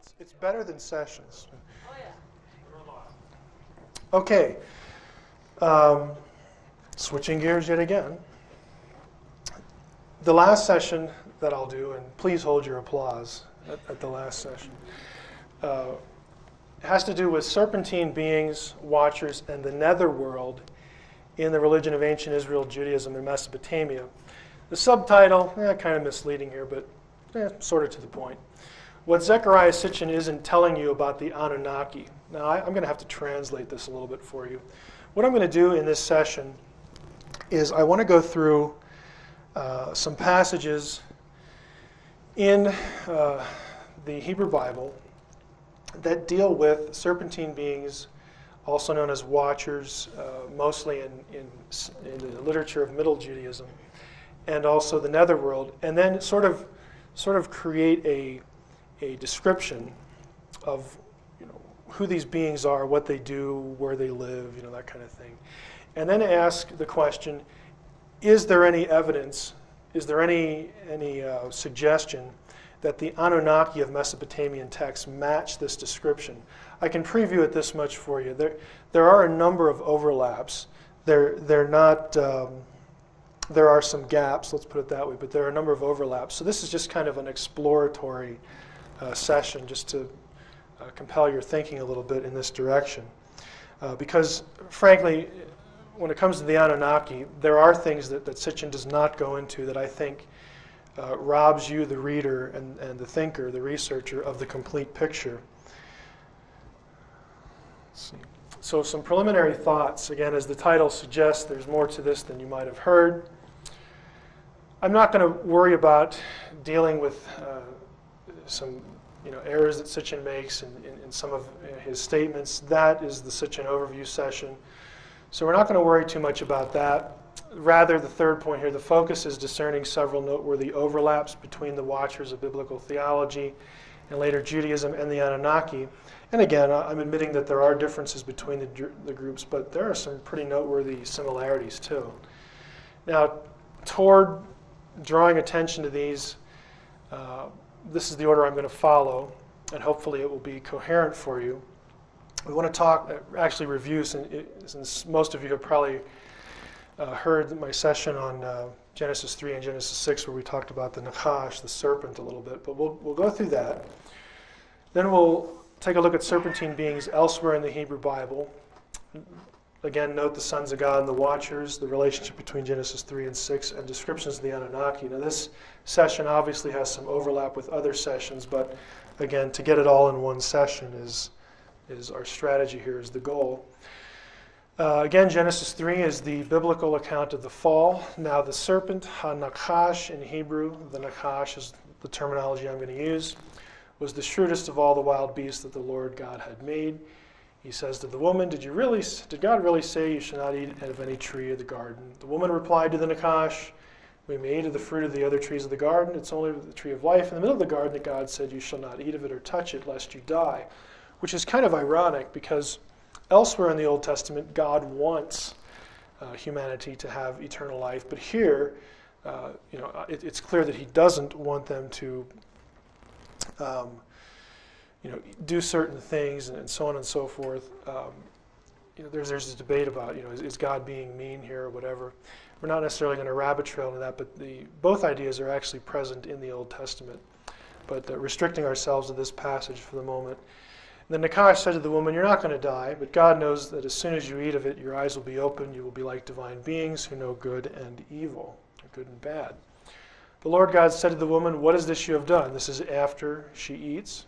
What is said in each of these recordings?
It's, it's better than sessions. Okay. Um, switching gears yet again. The last session that I'll do, and please hold your applause at, at the last session, uh, has to do with serpentine beings, watchers, and the netherworld in the religion of ancient Israel, Judaism, and Mesopotamia. The subtitle, eh, kind of misleading here, but eh, sort of to the point. What Zecharia Sitchin isn't telling you about the Anunnaki. Now, I, I'm going to have to translate this a little bit for you. What I'm going to do in this session is I want to go through uh, some passages in uh, the Hebrew Bible that deal with serpentine beings, also known as watchers, uh, mostly in, in, in, the literature of Middle Judaism, and also the netherworld, and then sort of, sort of create a, a description of you know, who these beings are, what they do, where they live, you know, that kind of thing. And then ask the question is there any evidence, is there any, any uh, suggestion that the Anunnaki of Mesopotamian texts match this description? I can preview it this much for you. There, there are a number of overlaps. They're, they're not, um, there are some gaps, let's put it that way, but there are a number of overlaps. So this is just kind of an exploratory uh, session just to uh, compel your thinking a little bit in this direction. Uh, because, frankly, when it comes to the Anunnaki, there are things that, that Sitchin does not go into that I think uh, robs you, the reader, and, and the thinker, the researcher, of the complete picture. So, some preliminary thoughts. Again, as the title suggests, there's more to this than you might have heard. I'm not going to worry about dealing with uh, some you know, errors that Sitchin makes in, in, in, some of his statements. That is the Sitchin overview session. So we're not going to worry too much about that. Rather, the third point here, the focus is discerning several noteworthy overlaps between the watchers of biblical theology and later Judaism and the Anunnaki. And again, I'm admitting that there are differences between the, the groups, but there are some pretty noteworthy similarities too. Now, toward drawing attention to these, uh, this is the order I'm going to follow, and hopefully it will be coherent for you. We want to talk, uh, actually review, since most of you have probably uh, heard my session on uh, Genesis 3 and Genesis 6, where we talked about the Nachash, the serpent, a little bit, but we'll, we'll go through that. Then we'll take a look at serpentine beings elsewhere in the Hebrew Bible. Again, note the sons of God and the watchers, the relationship between Genesis 3 and 6, and descriptions of the Anunnaki. Now, this session obviously has some overlap with other sessions, but again, to get it all in one session is, is our strategy here, is the goal. Uh, again, Genesis 3 is the biblical account of the fall. Now, the serpent, ha-nakash in Hebrew, the nakash is the terminology I'm going to use, was the shrewdest of all the wild beasts that the Lord God had made. He says to the woman, Did you really did God really say you should not eat of any tree of the garden? The woman replied to the Nakash, We may eat of the fruit of the other trees of the garden. It's only the tree of life in the middle of the garden that God said, You shall not eat of it or touch it, lest you die. Which is kind of ironic because Elsewhere in the Old Testament, God wants uh, humanity to have eternal life, but here, uh, you know, uh, it, it's clear that He doesn't want them to, um, you know, do certain things and, and, so on and so forth. Um, you know, there's there's this debate about, you know, is, is God being mean here or whatever. We're not necessarily going to rabbit trail into that, but the both ideas are actually present in the Old Testament. But uh, restricting ourselves to this passage for the moment. Then Nakash said to the woman, You're not going to die, but God knows that as soon as you eat of it, your eyes will be open. You will be like divine beings who know good and evil, good and bad. The Lord God said to the woman, What is this you have done? This is after she eats.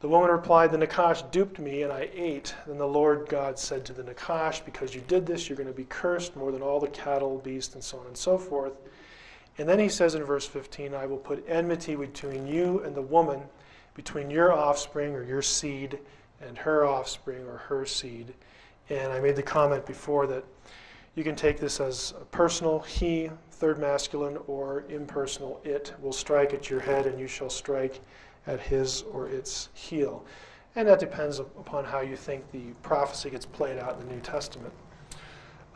The woman replied, The Nakash duped me, and I ate. Then the Lord God said to the Nakash, Because you did this, you're going to be cursed more than all the cattle, beasts, and so on and so forth. And then he says in verse 15, I will put enmity between you and the woman between your offspring or your seed and her offspring or her seed. And I made the comment before that you can take this as a personal he, third masculine, or impersonal it will strike at your head and you shall strike at his or its heel. And that depends upon how you think the prophecy gets played out in the New Testament.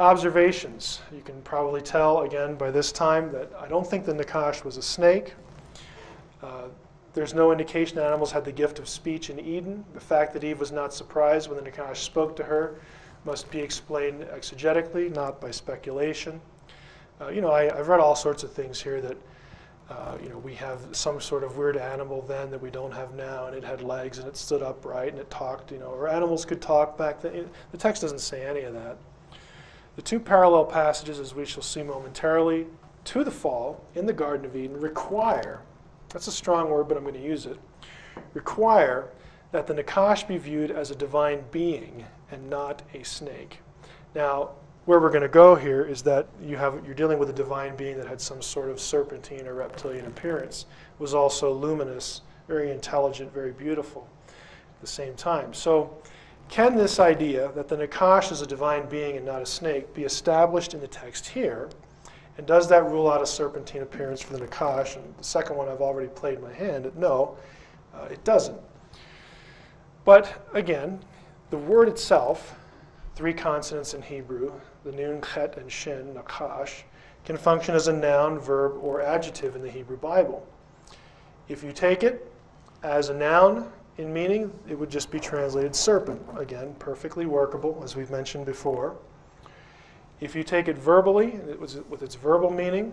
Observations. You can probably tell again by this time that I don't think the Nakash was a snake. Uh, there's no indication animals had the gift of speech in Eden. The fact that Eve was not surprised when the Nakash spoke to her must be explained exegetically, not by speculation. Uh, you know, I, have read all sorts of things here that, uh, you know, we have some sort of weird animal then that we don't have now, and it had legs and it stood upright and it talked, you know, or animals could talk back then. The text doesn't say any of that. The two parallel passages, as we shall see momentarily, to the fall in the Garden of Eden require, that's a strong word, but I'm going to use it, require that the Nakash be viewed as a divine being and not a snake. Now, where we're going to go here is that you have, you're dealing with a divine being that had some sort of serpentine or reptilian appearance, was also luminous, very intelligent, very beautiful at the same time. So, can this idea that the Nakash is a divine being and not a snake be established in the text here? And does that rule out a serpentine appearance for the Nakash? And the second one I've already played my hand. No, uh, it doesn't. But again, the word itself, three consonants in Hebrew, the nun, chet, and shin, Nakash, can function as a noun, verb, or adjective in the Hebrew Bible. If you take it as a noun in meaning, it would just be translated serpent. Again, perfectly workable, as we've mentioned before. If you take it verbally, with its verbal meaning,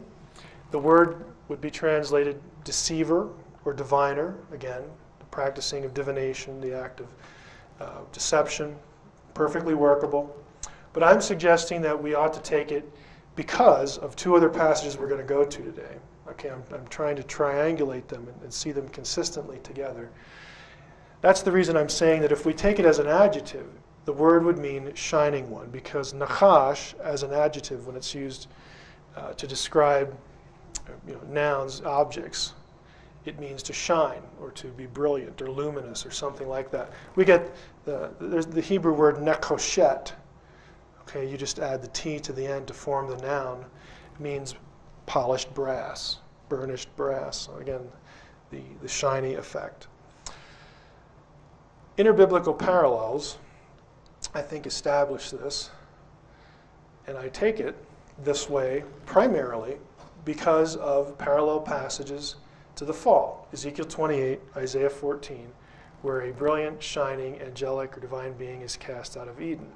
the word would be translated deceiver or diviner, again, the practicing of divination, the act of uh, deception, perfectly workable. But I'm suggesting that we ought to take it because of two other passages we're going to go to today. Okay, I'm, I'm trying to triangulate them and, and see them consistently together. That's the reason I'm saying that if we take it as an adjective, the word would mean shining one, because nachash, as an adjective, when it's used uh, to describe you know, nouns, objects, it means to shine or to be brilliant or luminous or something like that. We get the, there's the Hebrew word nekoshet. Okay, you just add the T to the end to form the noun. Means polished brass, burnished brass. Again, the, the shiny effect. Interbiblical parallels I think, establish this. And I take it this way primarily because of parallel passages to the fall Ezekiel 28, Isaiah 14, where a brilliant, shining, angelic, or divine being is cast out of Eden.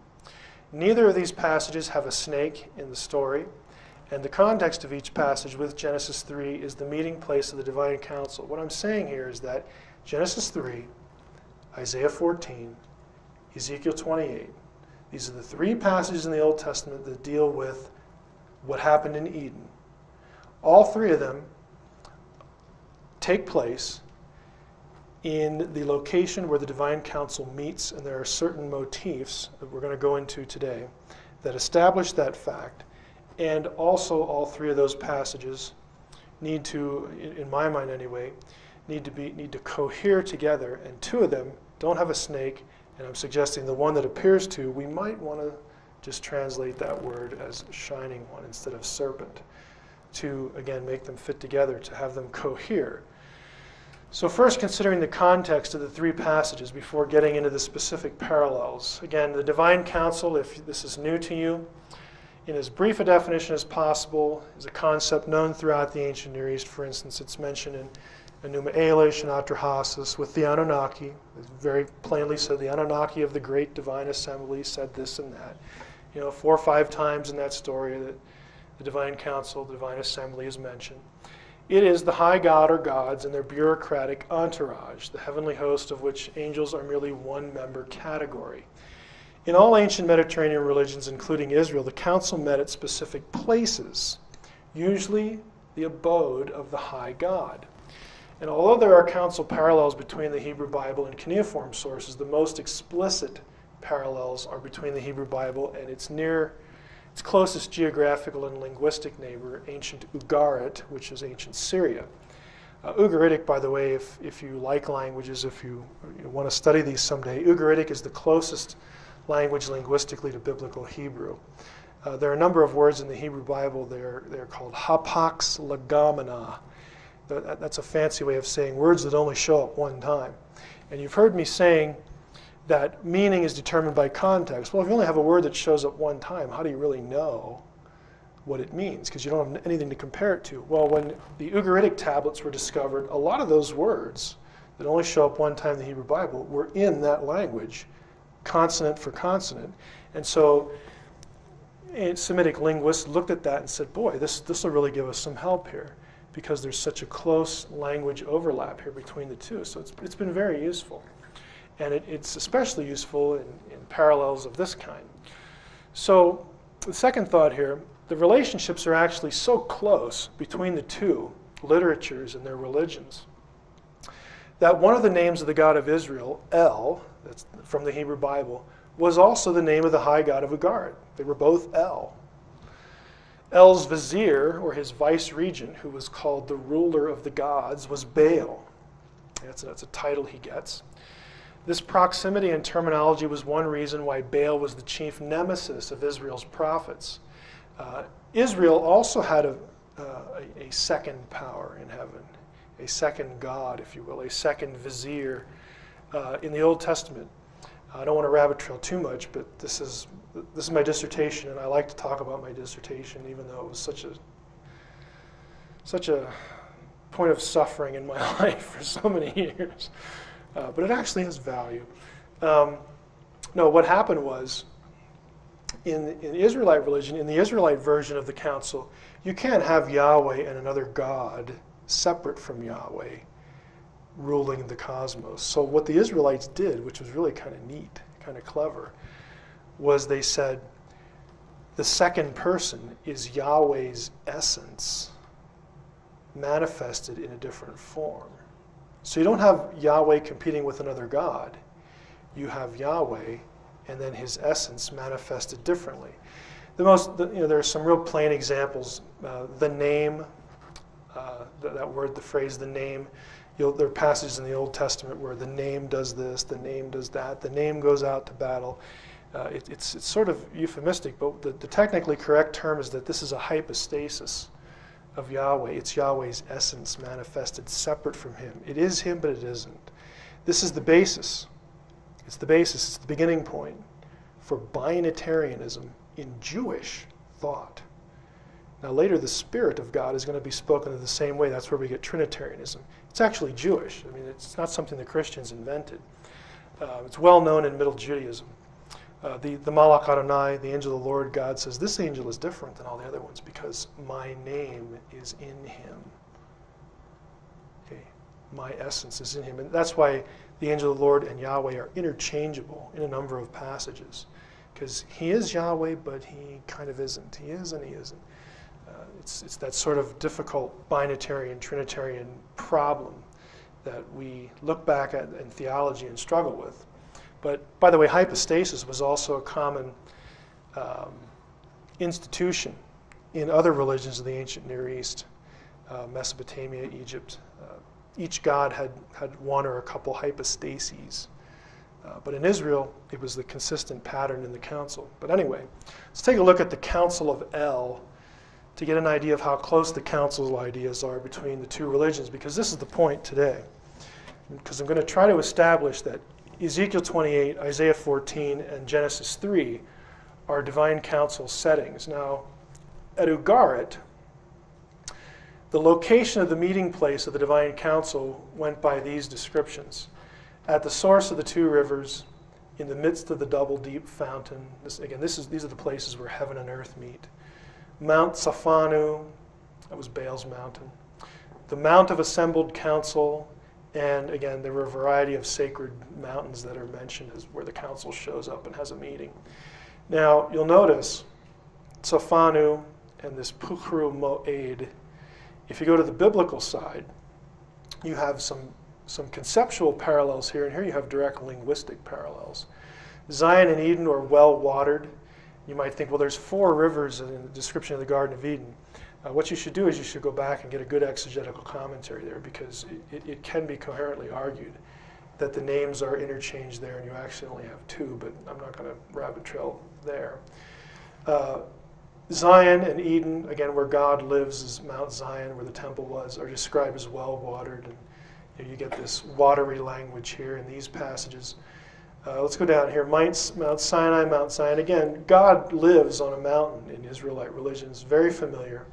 Neither of these passages have a snake in the story, and the context of each passage with Genesis 3 is the meeting place of the divine council. What I'm saying here is that Genesis 3, Isaiah 14, Ezekiel 28. These are the three passages in the Old Testament that deal with what happened in Eden. All three of them take place in the location where the divine council meets, and there are certain motifs that we're going to go into today that establish that fact. And also, all three of those passages need to, in my mind anyway, need to be need to cohere together, and two of them don't have a snake and I'm suggesting the one that appears to, we might want to just translate that word as shining one instead of serpent to, again, make them fit together, to have them cohere. So, first, considering the context of the three passages before getting into the specific parallels. Again, the divine council, if this is new to you, in as brief a definition as possible, is a concept known throughout the ancient Near East. For instance, it's mentioned in Enuma Elish and Atrahasis with the Anunnaki. Very plainly said the Anunnaki of the Great Divine Assembly said this and that. You know, four or five times in that story that the Divine Council, the Divine Assembly is mentioned. It is the high god or gods and their bureaucratic entourage, the heavenly host of which angels are merely one member category. In all ancient Mediterranean religions, including Israel, the council met at specific places, usually the abode of the high god. And although there are council parallels between the Hebrew Bible and cuneiform sources, the most explicit parallels are between the Hebrew Bible and its near, its closest geographical and linguistic neighbor, ancient Ugarit, which is ancient Syria. Uh, Ugaritic, by the way, if, if you like languages, if you, you want to study these someday, Ugaritic is the closest language linguistically to biblical Hebrew. Uh, there are a number of words in the Hebrew Bible. They're, they're called hapax legomena, that's a fancy way of saying words that only show up one time. And you've heard me saying that meaning is determined by context. Well, if you only have a word that shows up one time, how do you really know what it means because you don't have anything to compare it to. Well, when the Ugaritic tablets were discovered, a lot of those words that only show up one time in the Hebrew Bible were in that language, consonant for consonant. And so eh, Semitic linguists looked at that and said, boy, this, this will really give us some help here because there's such a close language overlap here between the two. So it's, it's been very useful. And it, it's especially useful in, in parallels of this kind. So the second thought here, the relationships are actually so close between the two literatures and their religions that one of the names of the God of Israel, El, that's from the Hebrew Bible, was also the name of the high god of Ugarit. They were both El. El's vizier, or his vice regent, who was called the ruler of the gods, was Baal. That's that's a title he gets. This proximity and terminology was one reason why Baal was the chief nemesis of Israel's prophets. Uh, Israel also had a, uh, a, second power in heaven, a second God, if you will, a second vizier uh, in the Old Testament. I don't want to rabbit trail too much, but this is this is my dissertation, and I like to talk about my dissertation, even though it was such a such a point of suffering in my life for so many years. Uh, but it actually has value. Um, no, what happened was in, in Israelite religion, in the Israelite version of the council, you can't have Yahweh and another God separate from Yahweh ruling the cosmos. So, what the Israelites did, which was really kind of neat, kind of clever, was they said the second person is Yahweh's essence manifested in a different form. So, you don't have Yahweh competing with another God, you have Yahweh and then his essence manifested differently. The most, the, you know, there are some real plain examples. Uh, the name, uh, th- that word, the phrase, the name, You'll, there are passages in the Old Testament where the name does this, the name does that, the name goes out to battle. Uh, it, it's, it's sort of euphemistic, but the, the technically correct term is that this is a hypostasis of Yahweh. It's Yahweh's essence manifested separate from Him. It is Him, but it isn't. This is the basis. It's the basis, it's the beginning point for binitarianism in Jewish thought. Now, later, the Spirit of God is going to be spoken in the same way. That's where we get Trinitarianism. It's actually Jewish. I mean, it's not something the Christians invented. Uh, it's well known in Middle Judaism. Uh, the, the Malach Adonai, the angel of the Lord, God says, This angel is different than all the other ones because my name is in him. Okay? My essence is in him. And that's why the angel of the Lord and Yahweh are interchangeable in a number of passages. Because he is Yahweh, but he kind of isn't. He is and he isn't. Uh, it's, it's that sort of difficult binitarian, Trinitarian problem that we look back at in theology and struggle with. But by the way, hypostasis was also a common um, institution in other religions of the ancient Near East, uh, Mesopotamia, Egypt. Uh, each god had, had one or a couple hypostases. Uh, but in Israel, it was the consistent pattern in the council. But anyway, let's take a look at the Council of El to get an idea of how close the council's ideas are between the two religions, because this is the point today. Because I'm going to try to establish that Ezekiel 28, Isaiah 14, and Genesis 3 are divine council settings. Now, at Ugarit, the location of the meeting place of the divine council went by these descriptions. At the source of the two rivers, in the midst of the double deep fountain. This, again, this is, these are the places where heaven and earth meet. Mount Safanu, that was Baal's mountain, the Mount of Assembled Council, and again, there were a variety of sacred mountains that are mentioned as where the council shows up and has a meeting. Now, you'll notice Safanu and this Puchru Moed. If you go to the biblical side, you have some, some conceptual parallels here, and here you have direct linguistic parallels. Zion and Eden are well watered you might think, well, there's four rivers in the description of the Garden of Eden. Uh, what you should do is you should go back and get a good exegetical commentary there because it, it, can be coherently argued that the names are interchanged there and you actually only have two, but I'm not going to rabbit trail there. Uh, Zion and Eden, again, where God lives, is Mount Zion, where the temple was, are described as well watered. And you, know, you get this watery language here in these passages. Uh, let's go down here. Mount, Mount Sinai, Mount Zion. Again, God lives on a mountain in Israelite religions, very familiar.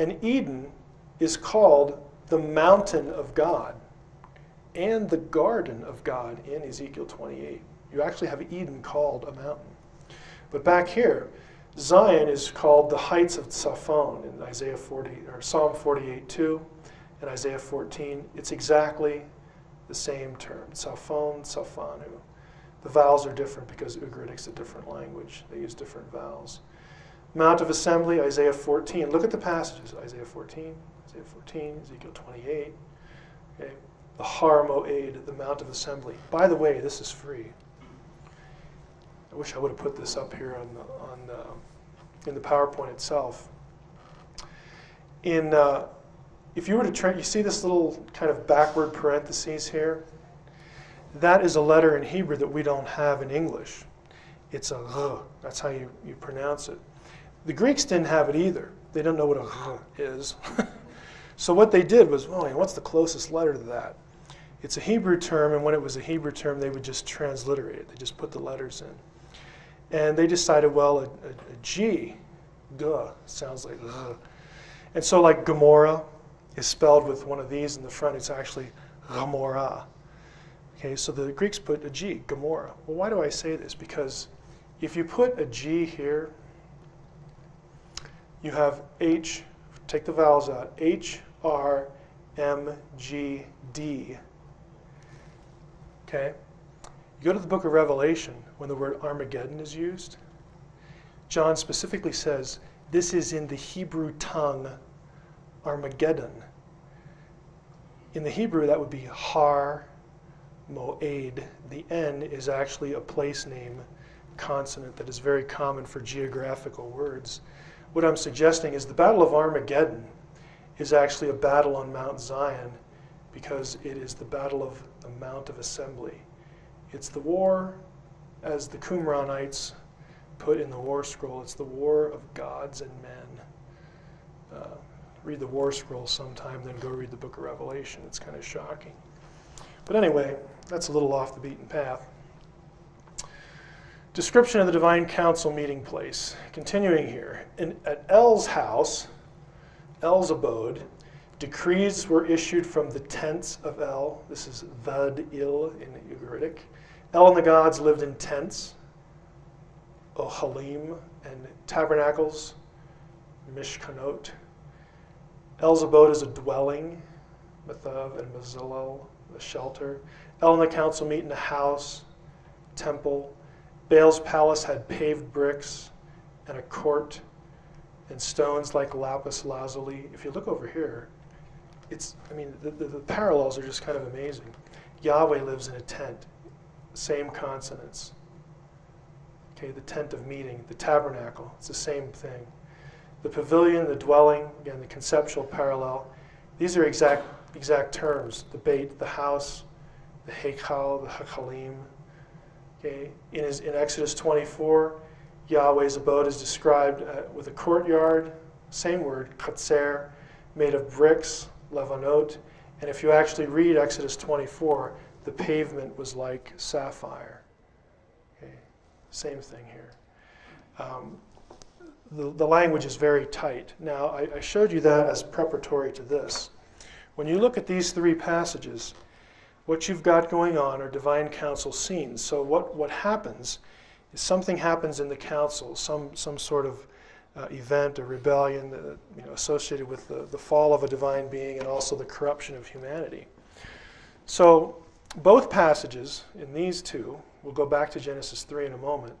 And Eden is called the mountain of God and the garden of God in Ezekiel 28. You actually have Eden called a mountain. But back here, Zion is called the heights of Tzaphon in Isaiah 40 or Psalm 48 2 and Isaiah 14. It's exactly the same term, Tzaphon, Tzaphanu. The vowels are different because Ugaritic's a different language. They use different vowels. Mount of Assembly, Isaiah 14. Look at the passages. Isaiah 14, Isaiah 14, Ezekiel 28. Okay. The Har Moed, the Mount of Assembly. By the way, this is free. I wish I would have put this up here on the, on the, in the PowerPoint itself. In, uh, if you were to try, you see this little kind of backward parentheses here? That is a letter in Hebrew that we don't have in English. It's a r. That's how you, you pronounce it. The Greeks didn't have it either. They don't know what a is. so what they did was, oh, what's the closest letter to that? It's a Hebrew term, and when it was a Hebrew term, they would just transliterate it. They just put the letters in. And they decided, well, a, a, a G, sounds like ugh. And so, like Gomorrah is spelled with one of these in the front, it's actually Gomorrah. Okay, so the Greeks put a G, Gomorrah. Well, why do I say this? Because if you put a G here, you have H, take the vowels out, H, R, M, G, D. Okay? You go to the book of Revelation when the word Armageddon is used. John specifically says, this is in the Hebrew tongue Armageddon. In the Hebrew, that would be Har Moed. The N is actually a place name consonant that is very common for geographical words. What I'm suggesting is the Battle of Armageddon is actually a battle on Mount Zion because it is the battle of the Mount of Assembly. It's the war, as the Qumranites put in the war scroll, it's the war of gods and men. Uh, read the war scroll sometime, then go read the book of Revelation. It's kind of shocking. But anyway, that's a little off the beaten path. Description of the divine council meeting place. Continuing here. In, at El's house, El's abode, decrees were issued from the tents of El. This is Thud Il in Ugaritic. El and the gods lived in tents, Ohalim, and tabernacles, Mishkanot. El's abode is a dwelling, Methav and Mazilel, the shelter. El and the council meet in a house, temple. Baal's palace had paved bricks and a court and stones like lapis lazuli. If you look over here, it's, I mean, the, the, the parallels are just kind of amazing. Yahweh lives in a tent, same consonants. Okay, the tent of meeting, the tabernacle, it's the same thing. The pavilion, the dwelling, again, the conceptual parallel. These are exact exact terms the bait, the house, the hekal, the hekalim. Okay? In, his, in Exodus 24, Yahweh's abode is described uh, with a courtyard, same word, katser, made of bricks, levanot. And if you actually read Exodus 24, the pavement was like sapphire. Okay? Same thing here. Um, the, the language is very tight. Now, I, I showed you that as preparatory to this. When you look at these three passages, what you've got going on are divine council scenes. So what, what happens is something happens in the council, some, some sort of uh, event or rebellion that, you know, associated with the, the fall of a divine being and also the corruption of humanity. So both passages in these two, we'll go back to Genesis 3 in a moment,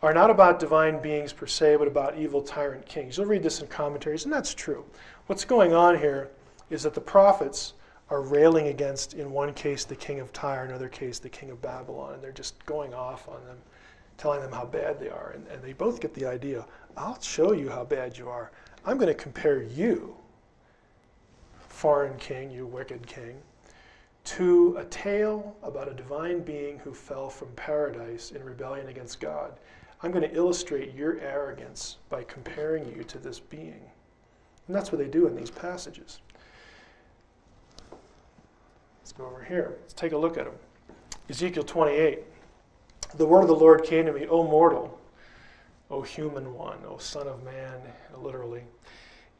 are not about divine beings per se, but about evil tyrant kings. You'll read this in commentaries, and that's true. What's going on here is that the prophets are railing against, in one case, the king of Tyre, in another case, the king of Babylon, and they're just going off on them, telling them how bad they are. And, and they both get the idea I'll show you how bad you are. I'm going to compare you, foreign king, you wicked king, to a tale about a divine being who fell from paradise in rebellion against God. I'm going to illustrate your arrogance by comparing you to this being. And that's what they do in these passages. Let's go over here. Let's take a look at them. Ezekiel 28. The word of the Lord came to me, O mortal, O human one, O son of man, literally.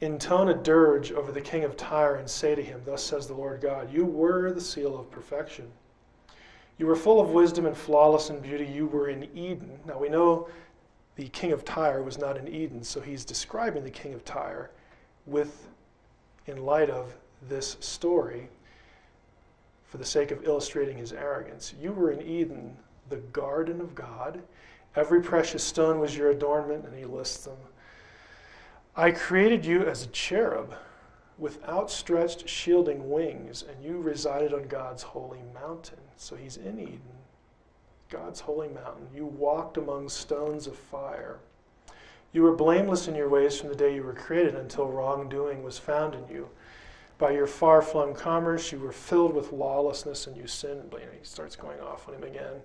Intone a dirge over the king of Tyre and say to him, Thus says the Lord God, You were the seal of perfection. You were full of wisdom and flawless in beauty. You were in Eden. Now we know the king of Tyre was not in Eden, so he's describing the king of Tyre with, in light of this story, for the sake of illustrating his arrogance. You were in Eden, the garden of God. Every precious stone was your adornment, and he lists them. I created you as a cherub with outstretched, shielding wings, and you resided on God's holy mountain. So he's in Eden, God's holy mountain. You walked among stones of fire. You were blameless in your ways from the day you were created until wrongdoing was found in you. By your far flung commerce, you were filled with lawlessness and you sinned. He starts going off on him again.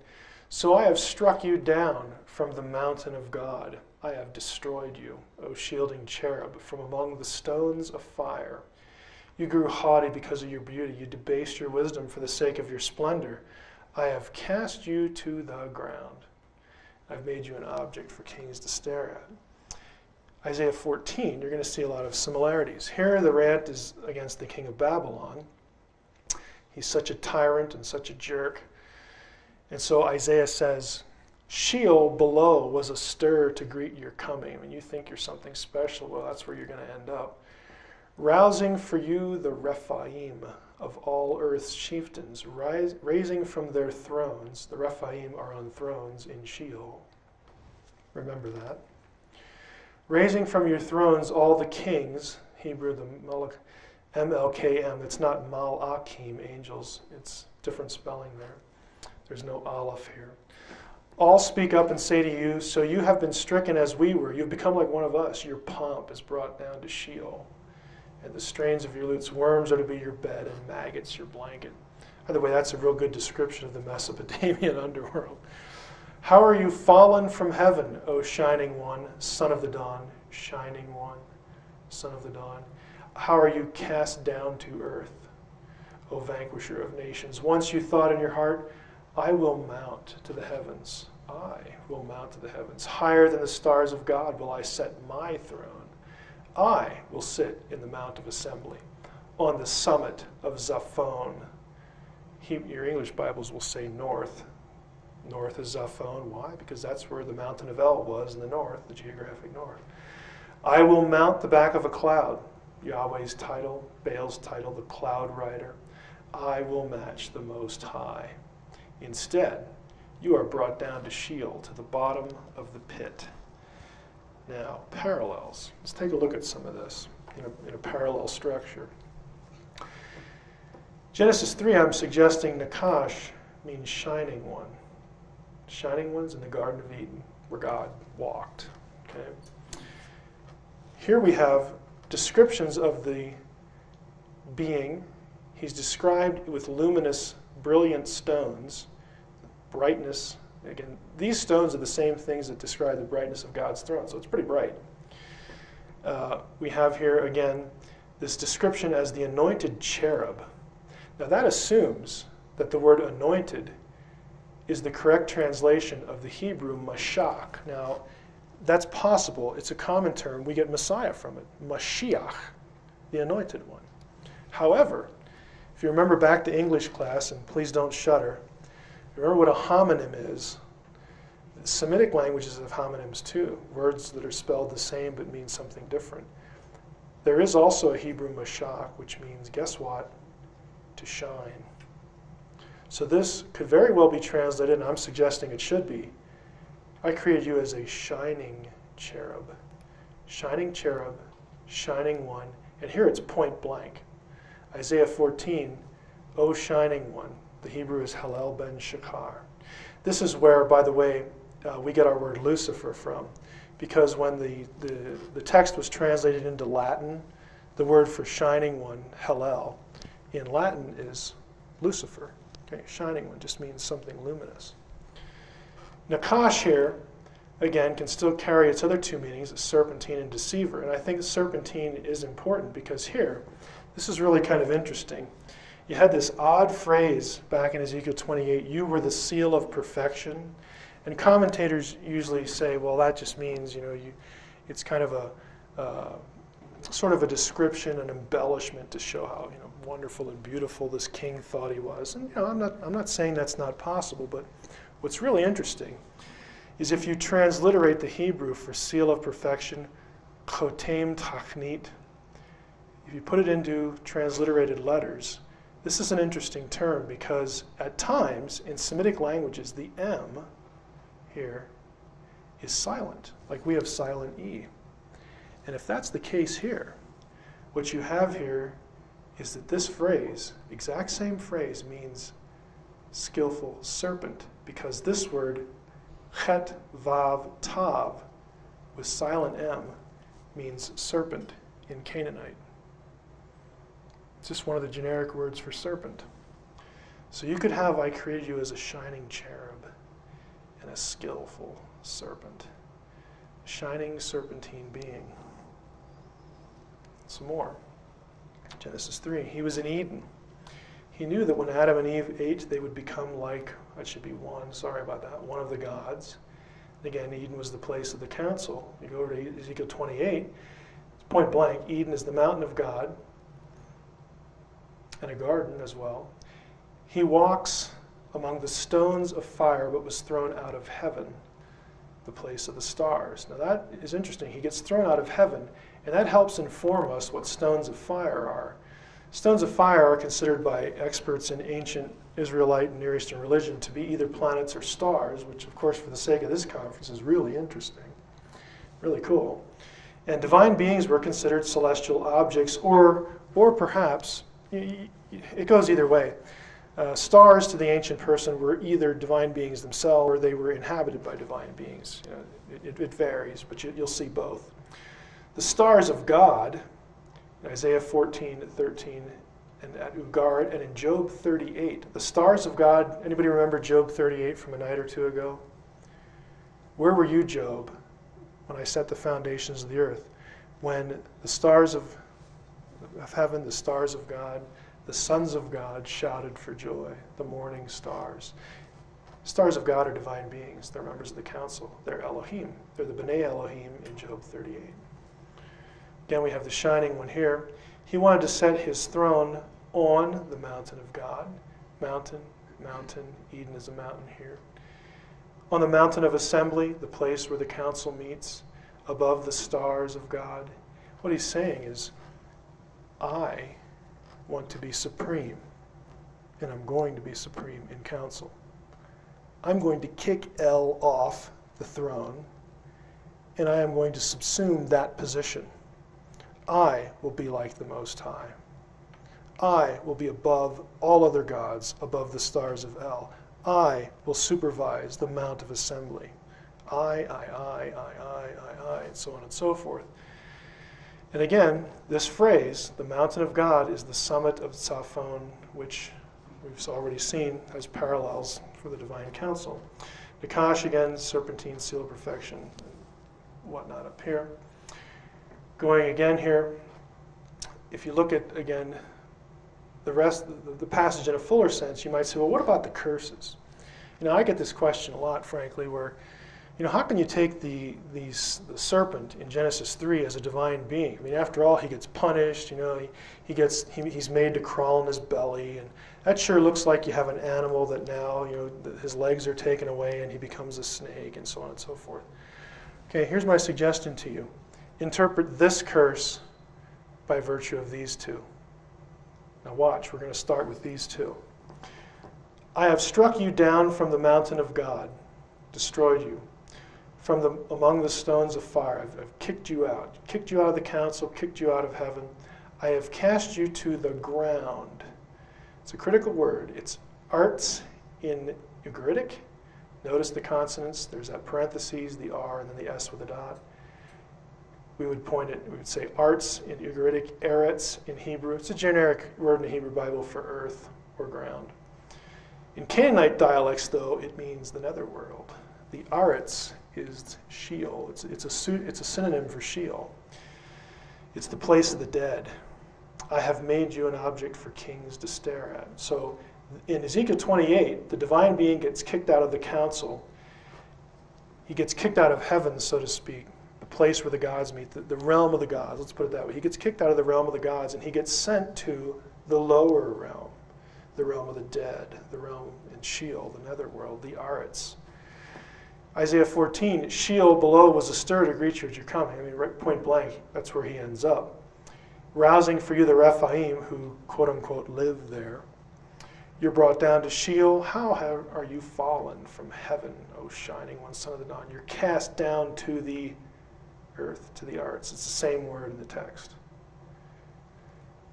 So I have struck you down from the mountain of God. I have destroyed you, O shielding cherub, from among the stones of fire. You grew haughty because of your beauty. You debased your wisdom for the sake of your splendor. I have cast you to the ground. I've made you an object for kings to stare at. Isaiah 14, you're going to see a lot of similarities. Here, the rant is against the king of Babylon. He's such a tyrant and such a jerk. And so Isaiah says, Sheol below was astir to greet your coming. When you think you're something special, well, that's where you're going to end up. Rousing for you the Rephaim of all earth's chieftains, rise, raising from their thrones. The Rephaim are on thrones in Sheol. Remember that. Raising from your thrones all the kings, Hebrew, the M-L-K-M. It's not Malakim, angels. It's different spelling there. There's no Aleph here. All speak up and say to you, So you have been stricken as we were. You've become like one of us. Your pomp is brought down to Sheol. And the strains of your lutes, worms are to be your bed, and maggots your blanket. By the way, that's a real good description of the Mesopotamian underworld. How are you fallen from heaven, O shining one, son of the dawn, shining one, son of the dawn? How are you cast down to earth, O vanquisher of nations? Once you thought in your heart, I will mount to the heavens. I will mount to the heavens. Higher than the stars of God will I set my throne. I will sit in the Mount of Assembly on the summit of Zaphon. He, your English Bibles will say north. North is Zaphon. Why? Because that's where the mountain of El was in the north, the geographic north. I will mount the back of a cloud. Yahweh's title, Baal's title, the cloud rider. I will match the Most High. Instead, you are brought down to Sheol, to the bottom of the pit. Now, parallels. Let's take a look at some of this in a, in a parallel structure. Genesis 3, I'm suggesting Nakash means shining one. Shining ones in the Garden of Eden, where God walked. Okay? Here we have descriptions of the being. He's described with luminous brilliant stones, brightness. Again, these stones are the same things that describe the brightness of God's throne, so it's pretty bright. Uh, we have here again this description as the anointed cherub. Now, that assumes that the word anointed is the correct translation of the Hebrew mashach. Now, that's possible. It's a common term. We get Messiah from it. Mashiach, the anointed one. However, if you remember back to English class, and please don't shudder, remember what a homonym is. Semitic languages have homonyms too, words that are spelled the same but mean something different. There is also a Hebrew mashach, which means, guess what? To shine. So this could very well be translated, and I'm suggesting it should be. I created you as a shining cherub. Shining cherub, shining one, and here it's point blank. Isaiah 14, O shining one. The Hebrew is Halel ben Shakar. This is where, by the way, uh, we get our word Lucifer from. Because when the, the, the text was translated into Latin, the word for shining one, Halel, in Latin is Lucifer. Okay, shining one just means something luminous. Nakash here, again, can still carry its other two meanings, serpentine and deceiver. And I think serpentine is important because here, this is really kind of interesting. You had this odd phrase back in Ezekiel 28 you were the seal of perfection. And commentators usually say, well, that just means, you know, you, it's kind of a uh, sort of a description, an embellishment to show how you know wonderful and beautiful this king thought he was. And you know, I'm not I'm not saying that's not possible, but what's really interesting is if you transliterate the Hebrew for seal of perfection, chotem tachnit, if you put it into transliterated letters, this is an interesting term because at times in Semitic languages, the M here is silent, like we have silent E. And if that's the case here, what you have here is that this phrase, exact same phrase, means skillful serpent, because this word, chet vav tav, with silent M, means serpent in Canaanite. It's just one of the generic words for serpent. So you could have, I created you as a shining cherub and a skillful serpent, shining serpentine being. Some more. Genesis 3. He was in Eden. He knew that when Adam and Eve ate, they would become like, that should be one, sorry about that, one of the gods. again, Eden was the place of the council. You go over to Ezekiel 28, it's point blank Eden is the mountain of God and a garden as well. He walks among the stones of fire, but was thrown out of heaven, the place of the stars. Now that is interesting. He gets thrown out of heaven, and that helps inform us what stones of fire are. Stones of fire are considered by experts in ancient Israelite and Near Eastern religion to be either planets or stars, which, of course, for the sake of this conference, is really interesting. Really cool. And divine beings were considered celestial objects, or, or perhaps, it goes either way. Uh, stars to the ancient person were either divine beings themselves or they were inhabited by divine beings. You know, it, it, varies, but you, you'll see both. The stars of God, in Isaiah 14, 13, and at Ugarit, and in Job 38, the stars of God, anybody remember Job 38 from a night or two ago? Where were you, Job, when I set the foundations of the earth? When the stars of, of heaven, the stars of God, the sons of God shouted for joy, the morning stars. Stars of God are divine beings. They're members of the council. They're Elohim. They're the B'nai Elohim in Job 38. Again, we have the shining one here. He wanted to set his throne on the mountain of God. Mountain, mountain, Eden is a mountain here. On the mountain of assembly, the place where the council meets, above the stars of God. What he's saying is, I want to be supreme, and I'm going to be supreme in council. I'm going to kick El off the throne, and I am going to subsume that position. I will be like the Most High. I will be above all other gods, above the stars of El. I will supervise the Mount of Assembly. I, I, I, I, I, I, I, and so on and so forth. And again, this phrase, the mountain of God, is the summit of Tzaphon, which we've already seen has parallels for the divine council. Nakash, again, serpentine seal of perfection, whatnot up here. Going again here, if you look at, again, the rest, the, the passage in a fuller sense, you might say, well, what about the curses? You know, I get this question a lot, frankly, where, you know, how can you take the, these, the serpent in Genesis 3 as a divine being? I mean, after all, he gets punished, you know, he, he gets, he, he's made to crawl in his belly, and that sure looks like you have an animal that now, you know, his legs are taken away and he becomes a snake, and so on and so forth. Okay, here's my suggestion to you interpret this curse by virtue of these two. Now, watch, we're going to start with these two. I have struck you down from the mountain of God, destroyed you. From the, among the stones of fire, I've, I've kicked you out, kicked you out of the council, kicked you out of heaven. I have cast you to the ground. It's a critical word. It's arts in Ugaritic. Notice the consonants. There's that parentheses, the R, and then the S with a dot we would point it, we would say arts in Ugaritic, eretz in Hebrew. It's a generic word in the Hebrew Bible for earth or ground. In Canaanite dialects, though, it means the netherworld. The aretz is Sheol. It's, it's, a, it's a synonym for Sheol. It's the place of the dead. I have made you an object for kings to stare at. So in Ezekiel 28, the divine being gets kicked out of the council he gets kicked out of heaven, so to speak, the place where the gods meet, the, the realm of the gods, let's put it that way. He gets kicked out of the realm of the gods and he gets sent to the lower realm, the realm of the dead, the realm in Sheol, the netherworld, the Arets. Isaiah 14, Sheol below was astir to greet you as you're coming. I mean, right, point blank, that's where he ends up. Rousing for you the Rephaim who, quote unquote, live there. You're brought down to Sheol. How have, are you fallen from heaven, O shining one, son of the dawn? You're cast down to the earth, to the erets. It's the same word in the text.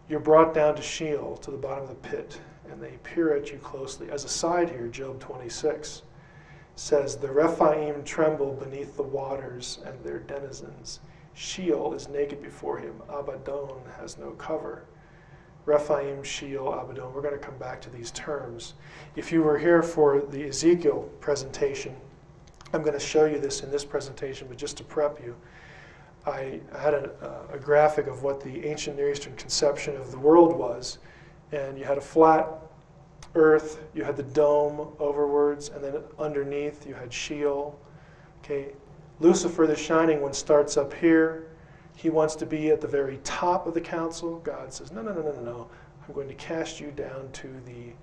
You're brought down to Sheol, to the bottom of the pit, and they peer at you closely. As a side here, Job 26 says, The Rephaim tremble beneath the waters and their denizens. Sheol is naked before him. Abaddon has no cover. Rephaim, Sheol, Abaddon. We're going to come back to these terms. If you were here for the Ezekiel presentation, I'm going to show you this in this presentation, but just to prep you, I had a, a graphic of what the ancient Near Eastern conception of the world was, and you had a flat earth, you had the dome overwards, and then underneath you had Sheol. Okay, Lucifer, the shining one, starts up here. He wants to be at the very top of the council. God says, No, no, no, no, no, no. I'm going to cast you down to the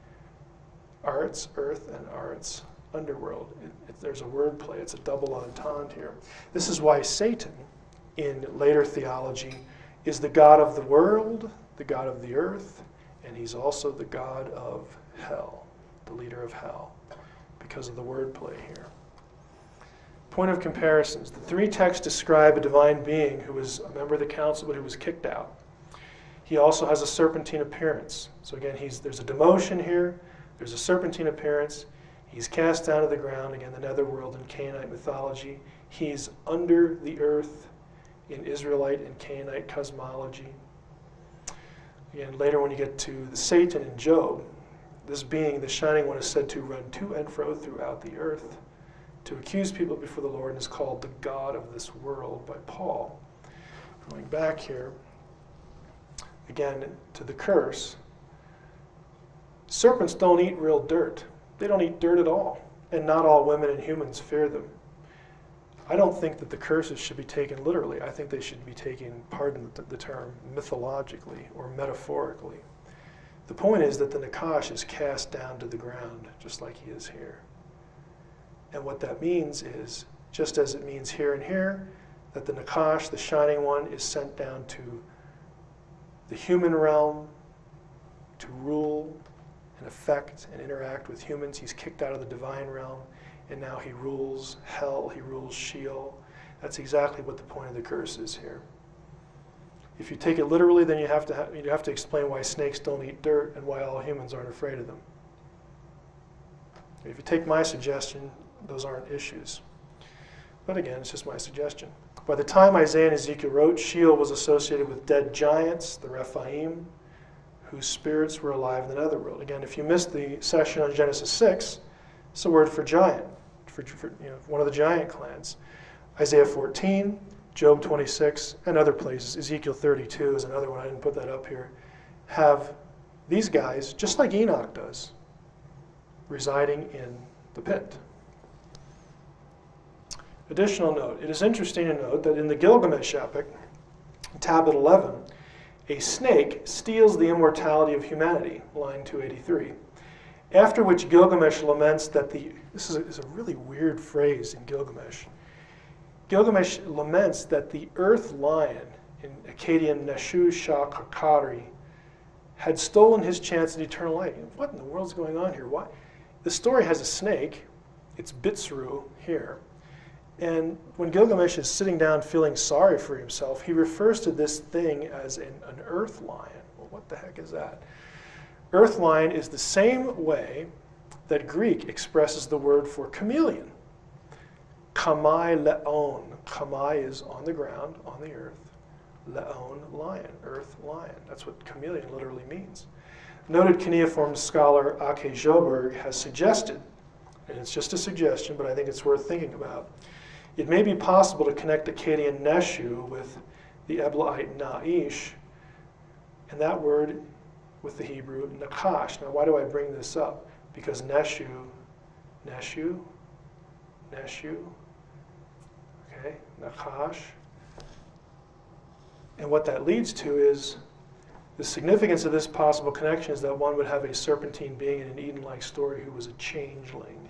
erets, earth, and erets, underworld. It, it, there's a word play, it's a double entendre here. This is why Satan, in later theology, is the God of the world, the God of the earth, and he's also the God of hell, the leader of hell, because of the wordplay here. Point of comparisons. The three texts describe a divine being who was a member of the council but who was kicked out. He also has a serpentine appearance. So again, he's, there's a demotion here, there's a serpentine appearance. He's cast down to the ground, again, the netherworld in Canaanite mythology. He's under the earth in Israelite and Canaanite cosmology. And later when you get to the Satan in Job, this being, the shining one, is said to run to and fro throughout the earth to accuse people before the Lord and is called the God of this world by Paul. Going back here, again to the curse. Serpents don't eat real dirt. They don't eat dirt at all. And not all women and humans fear them. I don't think that the curses should be taken literally. I think they should be taken, pardon the term, mythologically or metaphorically. The point is that the Nakash is cast down to the ground, just like he is here. And what that means is, just as it means here and here, that the Nakash, the Shining One, is sent down to the human realm to rule and affect and interact with humans. He's kicked out of the divine realm, and now he rules hell, he rules Sheol. That's exactly what the point of the curse is here. If you take it literally, then you have to, ha- you have to explain why snakes don't eat dirt and why all humans aren't afraid of them. If you take my suggestion, those aren't issues. But again, it's just my suggestion. By the time Isaiah and Ezekiel wrote, Sheol was associated with dead giants, the Rephaim, whose spirits were alive in the netherworld. Again, if you missed the session on Genesis 6, it's a word for giant, for, for you know, one of the giant clans. Isaiah 14, Job 26, and other places, Ezekiel 32 is another one, I didn't put that up here, have these guys, just like Enoch does, residing in the pit. Additional note it is interesting to note that in the Gilgamesh epic, tablet 11, a snake steals the immortality of humanity, line 283. After which Gilgamesh laments that the, this is a, is a really weird phrase in Gilgamesh. Gilgamesh laments that the earth lion in Akkadian Nashu Shah had stolen his chance at eternal life. What in the world's going on here? Why? The story has a snake. It's Bitsru here. And when Gilgamesh is sitting down feeling sorry for himself, he refers to this thing as an, an earth lion. Well, what the heck is that? Earth lion is the same way that Greek expresses the word for chameleon. Kamai leon. Kamai is on the ground, on the earth. Leon, lion, earth lion. That's what chameleon literally means. Noted cuneiform scholar Åke Sjöberg has suggested, and it's just a suggestion, but I think it's worth thinking about. It may be possible to connect Akkadian Neshu with the Eblaite Naish, and that word with the Hebrew Nakash. Now, why do I bring this up? Because Neshu, Neshu, Neshu, Okay, Nakash. And what that leads to is the significance of this possible connection is that one would have a serpentine being in an Eden like story who was a changeling.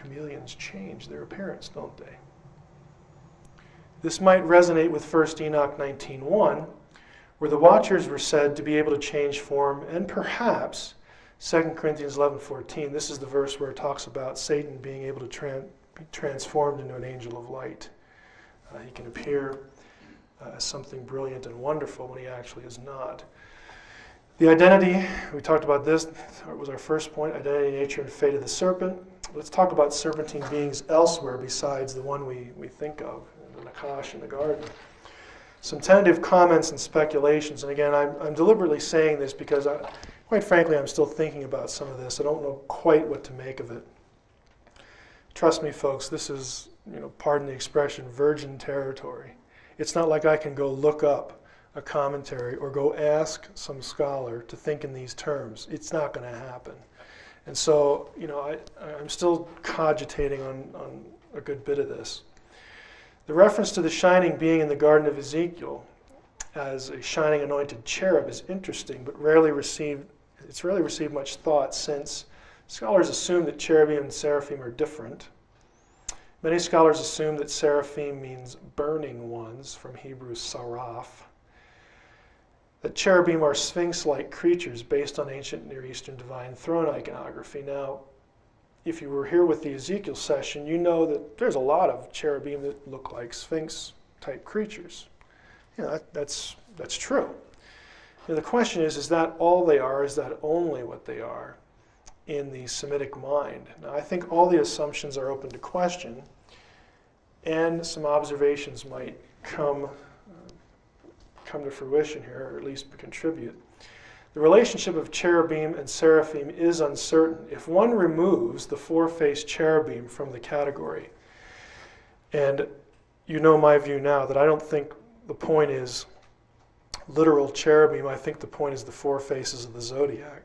Chameleons change their appearance, don't they? This might resonate with 1 Enoch 19.1, where the watchers were said to be able to change form, and perhaps 2 Corinthians 11.14, this is the verse where it talks about Satan being able to tran- be transformed into an angel of light. Uh, he can appear uh, as something brilliant and wonderful when he actually is not. The identity, we talked about this, was our first point identity, nature, and fate of the serpent. Let's talk about serpentine beings elsewhere besides the one we, we think of, the Nakash in the garden. Some tentative comments and speculations, and again, I'm, I'm deliberately saying this because, I, quite frankly, I'm still thinking about some of this. I don't know quite what to make of it. Trust me, folks, this is, you know, pardon the expression, virgin territory. It's not like I can go look up a commentary or go ask some scholar to think in these terms. It's not going to happen. And so, you know, I, I'm still cogitating on, on a good bit of this. The reference to the shining being in the Garden of Ezekiel as a shining anointed cherub is interesting, but rarely received, it's really received much thought since scholars assume that cherubim and seraphim are different. Many scholars assume that seraphim means burning ones, from Hebrew saraph. That cherubim are sphinx like creatures based on ancient Near Eastern divine throne iconography. Now, if you were here with the Ezekiel session, you know that there's a lot of cherubim that look like sphinx type creatures. You know, that, that's, that's true. You know, the question is is that all they are? Is that only what they are? in the Semitic mind. Now, I think all the assumptions are open to question, and some observations might come, uh, come to fruition here, or at least contribute. The relationship of cherubim and seraphim is uncertain. If one removes the four faced cherubim from the category, and you know my view now that I don't think the point is literal cherubim, I think the point is the four faces of the zodiac.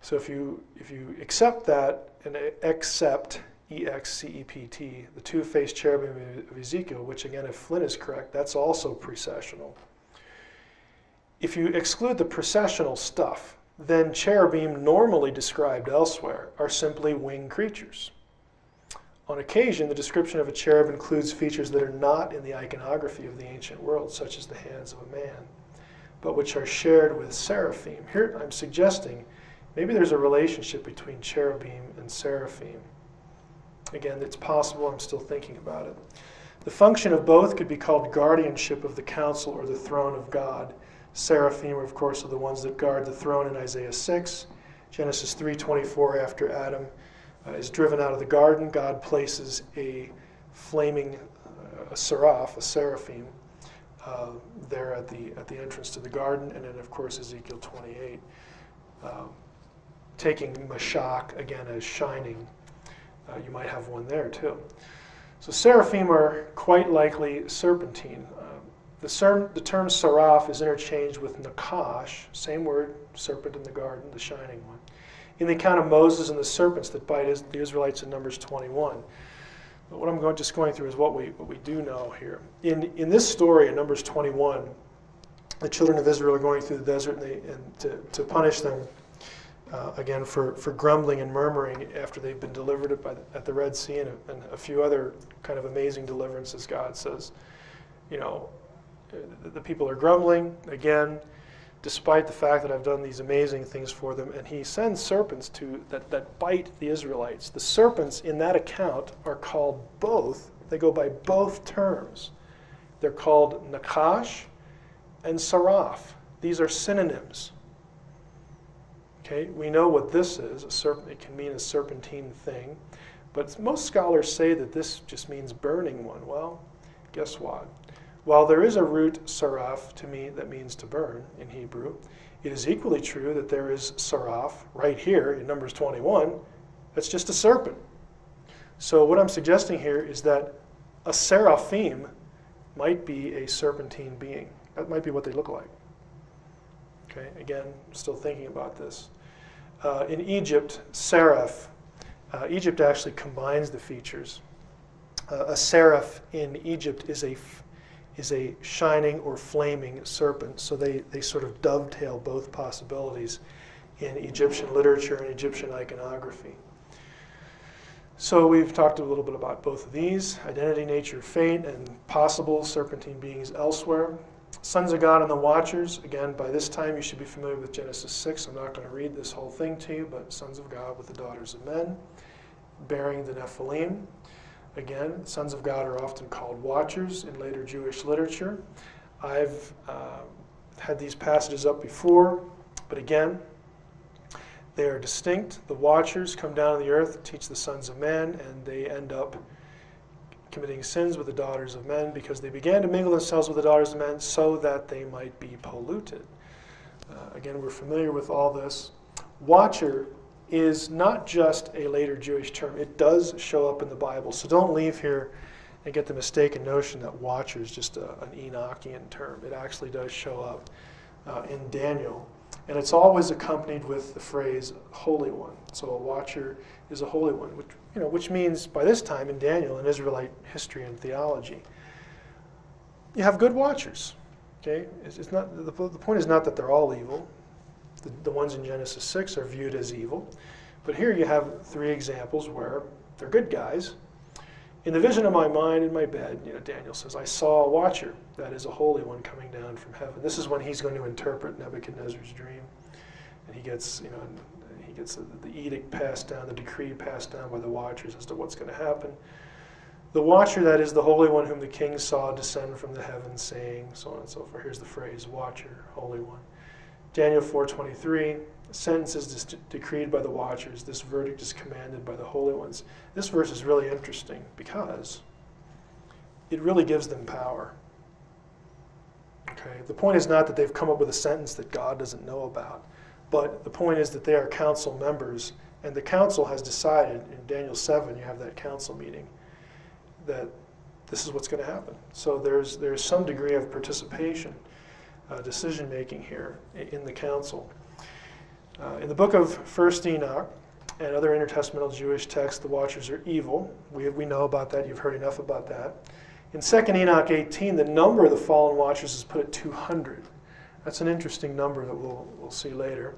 So if you, if you accept that and accept E-X-C-E-P-T, the two-faced cherubim of Ezekiel, which again, if Flynn is correct, that's also precessional. If you exclude the precessional stuff, then cherubim normally described elsewhere are simply winged creatures. On occasion, the description of a cherub includes features that are not in the iconography of the ancient world, such as the hands of a man, but which are shared with seraphim. Here I'm suggesting Maybe there's a relationship between cherubim and seraphim. Again, it's possible, I'm still thinking about it. The function of both could be called guardianship of the council or the throne of God. Seraphim, of course, are the ones that guard the throne in Isaiah 6. Genesis 3:24 after Adam uh, is driven out of the garden, God places a flaming uh, a seraph, a seraphim, uh, there at the at the entrance to the garden, and then of course Ezekiel 28. Um, taking Mashak again as shining, uh, you might have one there too. So seraphim are quite likely serpentine. Uh, the, ser- the term seraph is interchanged with nakash, same word, serpent in the garden, the shining one, in the account of Moses and the serpents that bite the Israelites in Numbers 21. But what I'm going, just going through is what we, what we do know here. In, in this story, in Numbers 21, the children of Israel are going through the desert and, they, and to, to punish them uh, again, for, for grumbling and murmuring after they've been delivered at, the, at the Red Sea and a, and a, few other kind of amazing deliverances, God says, you know, the people are grumbling again, despite the fact that I've done these amazing things for them. And he sends serpents to that, that bite the Israelites. The serpents in that account are called both, they go by both terms. They're called Nakash and Saraf. These are synonyms. Okay, we know what this is. A it can mean a serpentine thing. But most scholars say that this just means burning one. Well, guess what? While there is a root saraf to me that means to burn in Hebrew, it is equally true that there is saraf right here in Numbers 21. That's just a serpent. So what I'm suggesting here is that a seraphim might be a serpentine being. That might be what they look like. Okay, again, still thinking about this. Uh, in Egypt, seraph, uh, Egypt actually combines the features Uh, a seraph in Egypt is a, is a shining or flaming serpent. So they, they sort of dovetail both possibilities in Egyptian literature and Egyptian iconography. So we've talked a little bit about both of these identity, nature, fate, and possible serpentine beings elsewhere. Sons of God and the Watchers, again, by this time you should be familiar with Genesis 6. I'm not going to read this whole thing to you, but sons of God with the daughters of men, bearing the Nephilim. Again, sons of God are often called watchers in later Jewish literature. I've uh, had these passages up before, but again, they are distinct. The watchers come down to the earth, teach the sons of men, and they end up committing sins with the daughters of men because they began to mingle themselves with the daughters of men so that they might be polluted. Uh, again, we're familiar with all this. Watcher is not just a later Jewish term, it does show up in the Bible. So don't leave here and get the mistaken notion that watcher is just a, an Enochian term. It actually does show up uh, in Daniel and it's always accompanied with the phrase Holy One. So a watcher is a holy one, which, you know, which means by this time in Daniel, in Israelite history and theology, you have good watchers. Okay? It's, it's not, the, the point is not that they're all evil. The, the ones in Genesis 6 are viewed as evil. But here you have three examples where they're good guys in the vision of my mind in my bed, you know, Daniel says, I saw a watcher, that is a holy one coming down from heaven. This is when he's going to interpret Nebuchadnezzar's dream. And he gets, you know, he gets the, the edict passed down, the decree passed down by the watchers as to what's going to happen. The watcher, that is the holy one whom the king saw descend from the heavens, saying, so on and so forth. Here's the phrase, watcher, holy one. Daniel 4.23, sentence is decreed by the watchers. This verdict is commanded by the holy ones. This verse is really interesting because it really gives them power. Okay, the point is not that they've come up with a sentence that God doesn't know about, but the point is that they are council members, and the council has decided in Daniel 7, you have that council meeting, that this is what's going to happen. So there's, there's some degree of participation, uh, decision making here in the council. Uh, in the book of First Enoch and other intertestamental Jewish texts, the watchers are evil. We, we know about that. You've heard enough about that. In 2 Enoch 18, the number of the fallen watchers is put at 200. That's an interesting number that we'll, we'll see later.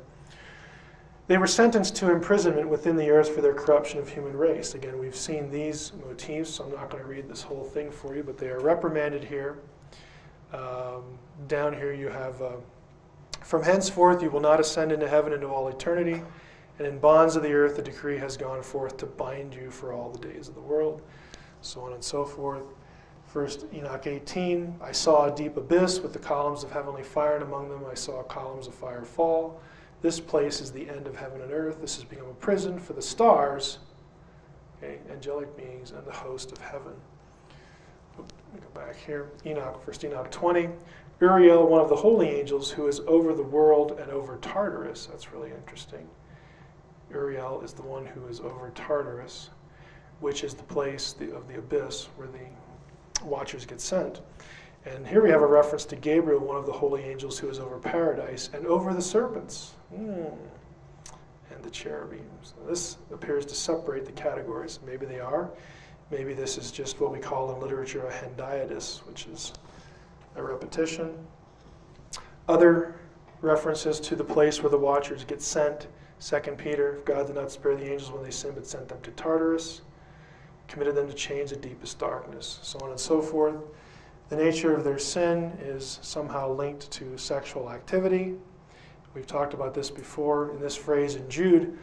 They were sentenced to imprisonment within the earth for their corruption of human race. Again, we've seen these motifs, so I'm not going to read this whole thing for you, but they are reprimanded here. Um, down here you have uh, from henceforth you will not ascend into heaven into all eternity, and in bonds of the earth the decree has gone forth to bind you for all the days of the world. So on and so forth. First Enoch 18, I saw a deep abyss with the columns of heavenly fire, and among them I saw columns of fire fall. This place is the end of heaven and earth. This has become a prison for the stars, okay, angelic beings, and the host of heaven. Me go back here. Enoch, first Enoch 20. Uriel, one of the holy angels who is over the world and over Tartarus. That's really interesting. Uriel is the one who is over Tartarus, which is the place of the abyss where the watchers get sent. And here we have a reference to Gabriel, one of the holy angels who is over paradise and over the serpents mm. and the cherubims. This appears to separate the categories. Maybe they are. Maybe this is just what we call in literature a hendiadys, which is a repetition. Other references to the place where the watchers get sent. 2 Peter, God did not spare the angels when they sinned, but sent them to Tartarus, committed them to chains of deepest darkness, so on and so forth. The nature of their sin is somehow linked to sexual activity. We've talked about this before in this phrase in Jude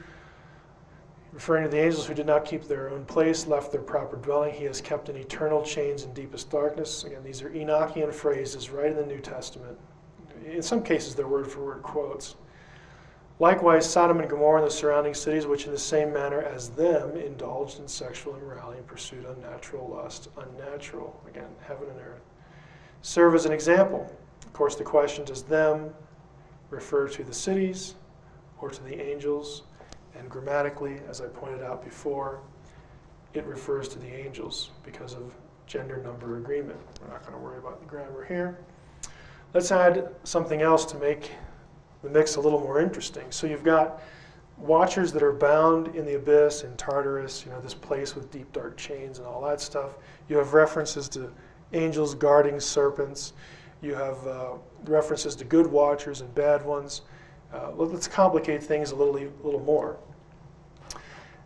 referring to the angels who did not keep their own place, left their proper dwelling. He has kept in eternal chains and deepest darkness. Again, these are Enochian phrases right in the New Testament. In some cases, they're word for word quotes. Likewise, Sodom and Gomorrah and the surrounding cities, which in the same manner as them indulged in sexual immorality and pursued unnatural lust, unnatural, again, heaven and earth, serve as an example. Of course, the question does them refer to the cities or to the angels? And grammatically, as I pointed out before, it refers to the angels because of gender number agreement. We're not going to worry about the grammar here. Let's add something else to make the mix a little more interesting. So you've got watchers that are bound in the abyss, in Tartarus, you know, this place with deep dark chains and all that stuff. You have references to angels guarding serpents. You have uh, references to good watchers and bad ones. Uh, let's complicate things a little, a little more.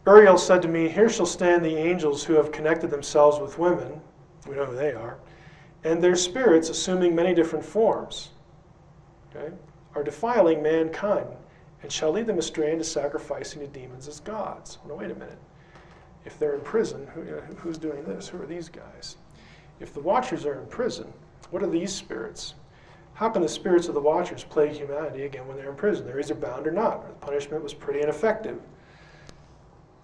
Uriel said to me, Here shall stand the angels who have connected themselves with women. We know who they are. And their spirits, assuming many different forms, okay, are defiling mankind and shall lead them astray into sacrificing to demons as gods. Well, wait a minute. If they're in prison, who, you know, who's doing this? Who are these guys? If the watchers are in prison, what are these spirits? How can the spirits of the watchers plague humanity again when they're in prison? They're either bound or not. The punishment was pretty ineffective.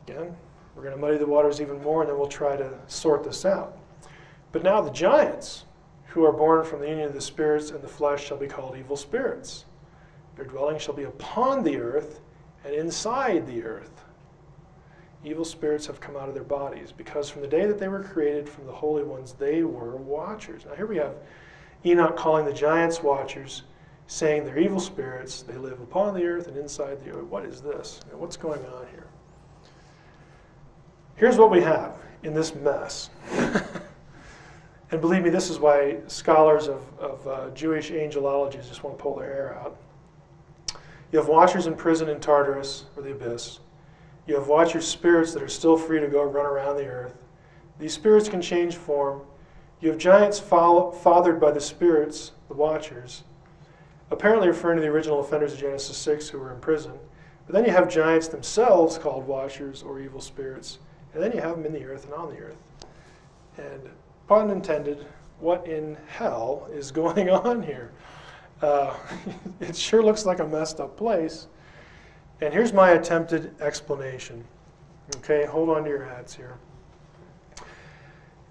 Again, we're going to muddy the waters even more and then we'll try to sort this out. But now the giants, who are born from the union of the spirits and the flesh, shall be called evil spirits. Their dwelling shall be upon the earth and inside the earth. Evil spirits have come out of their bodies, because from the day that they were created from the holy ones, they were watchers. Now, here we have Enoch calling the giants watchers, saying they're evil spirits. They live upon the earth and inside the earth. What is this? what's going on here? Here's what we have in this mess. and believe me, this is why scholars of, of uh, Jewish angelology just want to pull their hair out. You have watchers in prison in Tartarus, or the abyss. You have watchers' spirits that are still free to go run around the earth. These spirits can change form. You have giants fathered by the spirits, the watchers, apparently referring to the original offenders of Genesis 6 who were in prison. But then you have giants themselves called watchers or evil spirits. And then you have them in the earth and on the earth. And, pun intended, what in hell is going on here? Uh, it sure looks like a messed up place. And here's my attempted explanation. Okay, hold on to your hats here.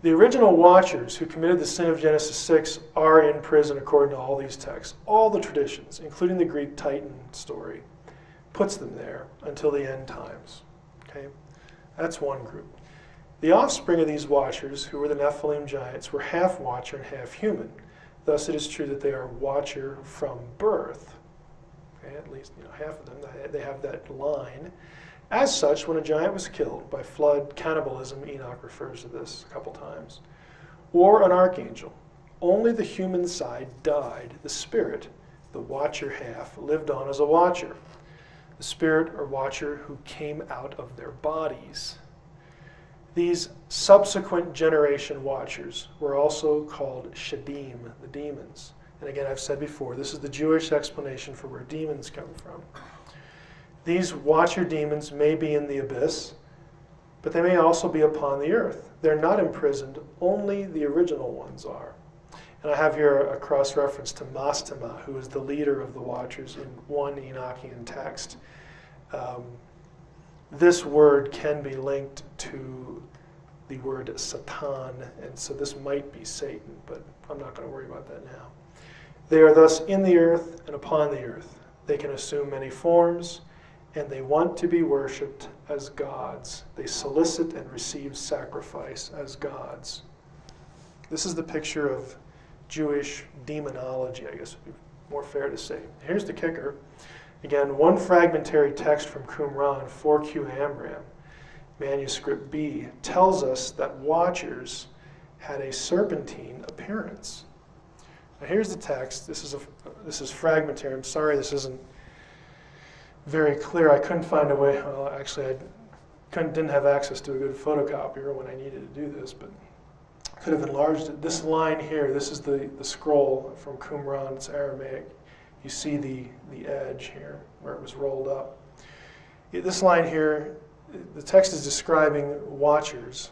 The original watchers who committed the sin of Genesis 6 are in prison according to all these texts. All the traditions, including the Greek Titan story, puts them there until the end times. Okay? That's one group. The offspring of these watchers, who were the Nephilim giants, were half watcher and half human. Thus, it is true that they are watcher from birth. Okay, at least you know, half of them, they have that line. As such, when a giant was killed by flood, cannibalism, Enoch refers to this a couple times, or an archangel, only the human side died. The spirit, the watcher half, lived on as a watcher. Spirit or watcher who came out of their bodies. These subsequent generation watchers were also called Shedim, the demons. And again, I've said before, this is the Jewish explanation for where demons come from. These watcher demons may be in the abyss, but they may also be upon the earth. They're not imprisoned, only the original ones are. And I have here a cross reference to Mastema, who is the leader of the watchers in one Enochian text. Um, this word can be linked to the word Satan, and so this might be Satan, but I'm not going to worry about that now. They are thus in the earth and upon the earth. They can assume many forms, and they want to be worshipped as gods. They solicit and receive sacrifice as gods. This is the picture of Jewish demonology, I guess would be more fair to say. Here's the kicker Again, one fragmentary text from Qumran, 4Q Amram, manuscript B, tells us that watchers had a serpentine appearance. Now here's the text. This is a this is fragmentary. I'm sorry this isn't very clear. I couldn't find a way. Well, actually, I couldn't, didn't have access to a good photocopier when I needed to do this, but could have enlarged it. This line here, this is the, the scroll from Qumran. It's Aramaic you see the, the edge here where it was rolled up. This line here, the text is describing watchers.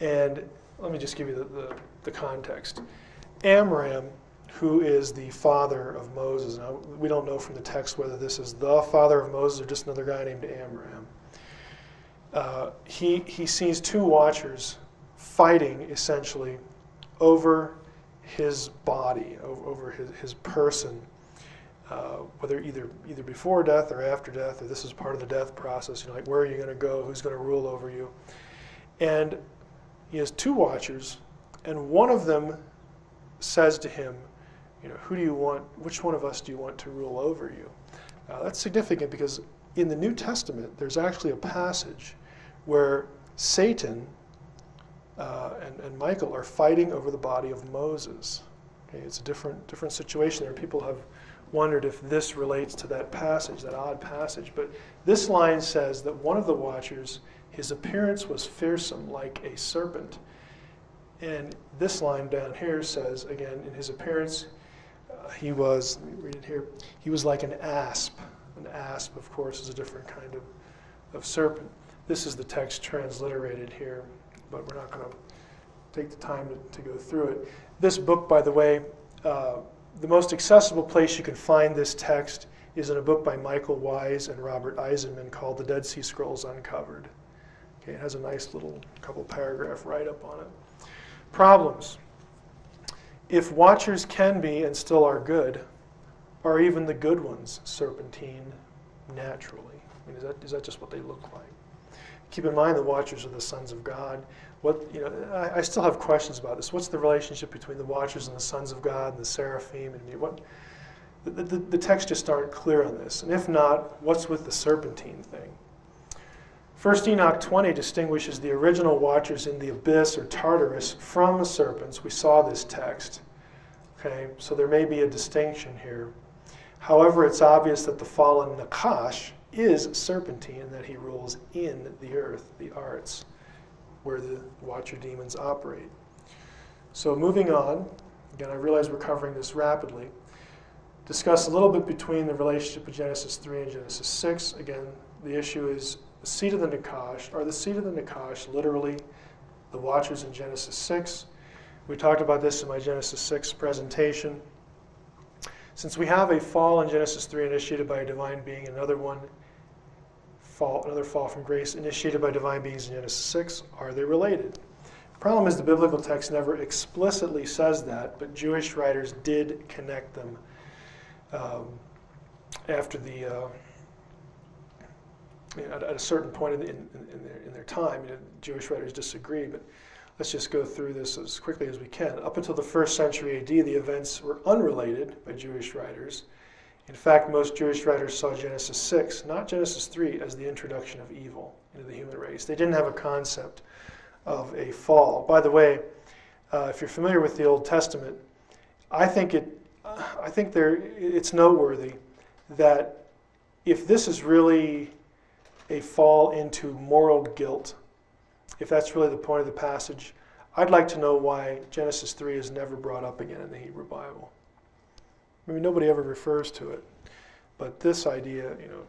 And let me just give you the, the, the context. Amram, who is the father of Moses, now we don't know from the text whether this is the father of Moses or just another guy named Amram. Uh, he, he sees two watchers fighting essentially over his body, over, his, his person uh, whether either either before death or after death, or this is part of the death process. You know, like where are you going to go? Who's going to rule over you? And he has two watchers, and one of them says to him, you know, who do you want? Which one of us do you want to rule over you? Uh, that's significant because in the New Testament, there's actually a passage where Satan uh, and, and Michael are fighting over the body of Moses. Okay, it's a different, different situation there. People have wondered if this relates to that passage, that odd passage. But this line says that one of the watchers, his appearance was fearsome like a serpent. And this line down here says, again, in his appearance, uh, he was, let me read it here, he was like an asp. An asp, of course, is a different kind of, of serpent. This is the text transliterated here, but we're not going to take the time to, to, go through it. This book, by the way, uh, the most accessible place you can find this text is in a book by Michael Wise and Robert Eisenman called The Dead Sea Scrolls Uncovered. Okay, it has a nice little couple paragraph write up on it. Problems. If watchers can be and still are good, are even the good ones serpentine naturally? I mean, is that, is that just what they look like? Keep in mind the watchers are the sons of God. What, you know, I, I, still have questions about this. What's the relationship between the watchers and the sons of God and the seraphim? And what, the, the, the just aren't clear on this. And if not, what's with the serpentine thing? First Enoch 20 distinguishes the original watchers in the abyss or Tartarus from the serpents. We saw this text. Okay, so there may be a distinction here. However, it's obvious that the fallen Nakash is serpentine and that he rules in the earth, the erets where the Watcher demons operate. So, moving on, again, I realize we're covering this rapidly. Discuss a little bit between the relationship of Genesis 3 and Genesis 6. Again, the issue is the seed of the Nakash. Are the seed of the Nakash literally the Watchers in Genesis 6? We talked about this in my Genesis 6 presentation. Since we have a fall in Genesis 3 initiated by a divine being, another one fall, another fall from grace initiated by divine beings in Genesis 6. Are they related? The problem is the biblical text never explicitly says that, but Jewish writers did connect them um, after the. Uh, at, at, a certain point in, in, in, their, in their, time, you know, Jewish writers disagree, but let's just go through this as quickly as we can. Up until the first century AD, the events were unrelated by Jewish writers. In fact, most Jewish writers saw Genesis 6, not Genesis 3, as the introduction of evil into the human race. They didn't have a concept of a fall. By the way, uh, if you're familiar with the Old Testament, I think it, I think there, it's noteworthy that if this is really a fall into moral guilt, if that's really the point of the passage, I'd like to know why Genesis 3 is never brought up again in the Hebrew Bible. I mean, nobody ever refers to it, but this idea, you know,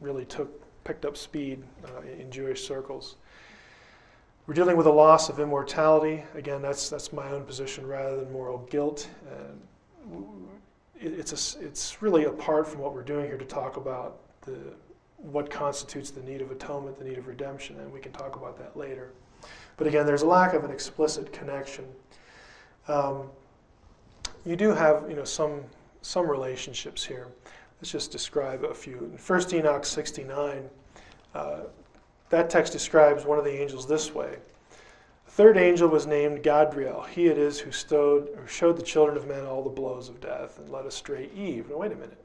really took picked up speed uh, in Jewish circles. We're dealing with a loss of immortality. Again, that's that's my own position rather than moral guilt. it's a, it's really apart from what we're doing here to talk about the what constitutes the need of atonement, the need of redemption, and we can talk about that later. But again, there's a lack of an explicit connection. Um, you do have you know some some relationships here. Let's just describe a few. In 1 Enoch 69, uh, that text describes one of the angels this way. The third angel was named Gadriel. He it is who stowed, or showed the children of men all the blows of death and led astray Eve. Now, wait a minute.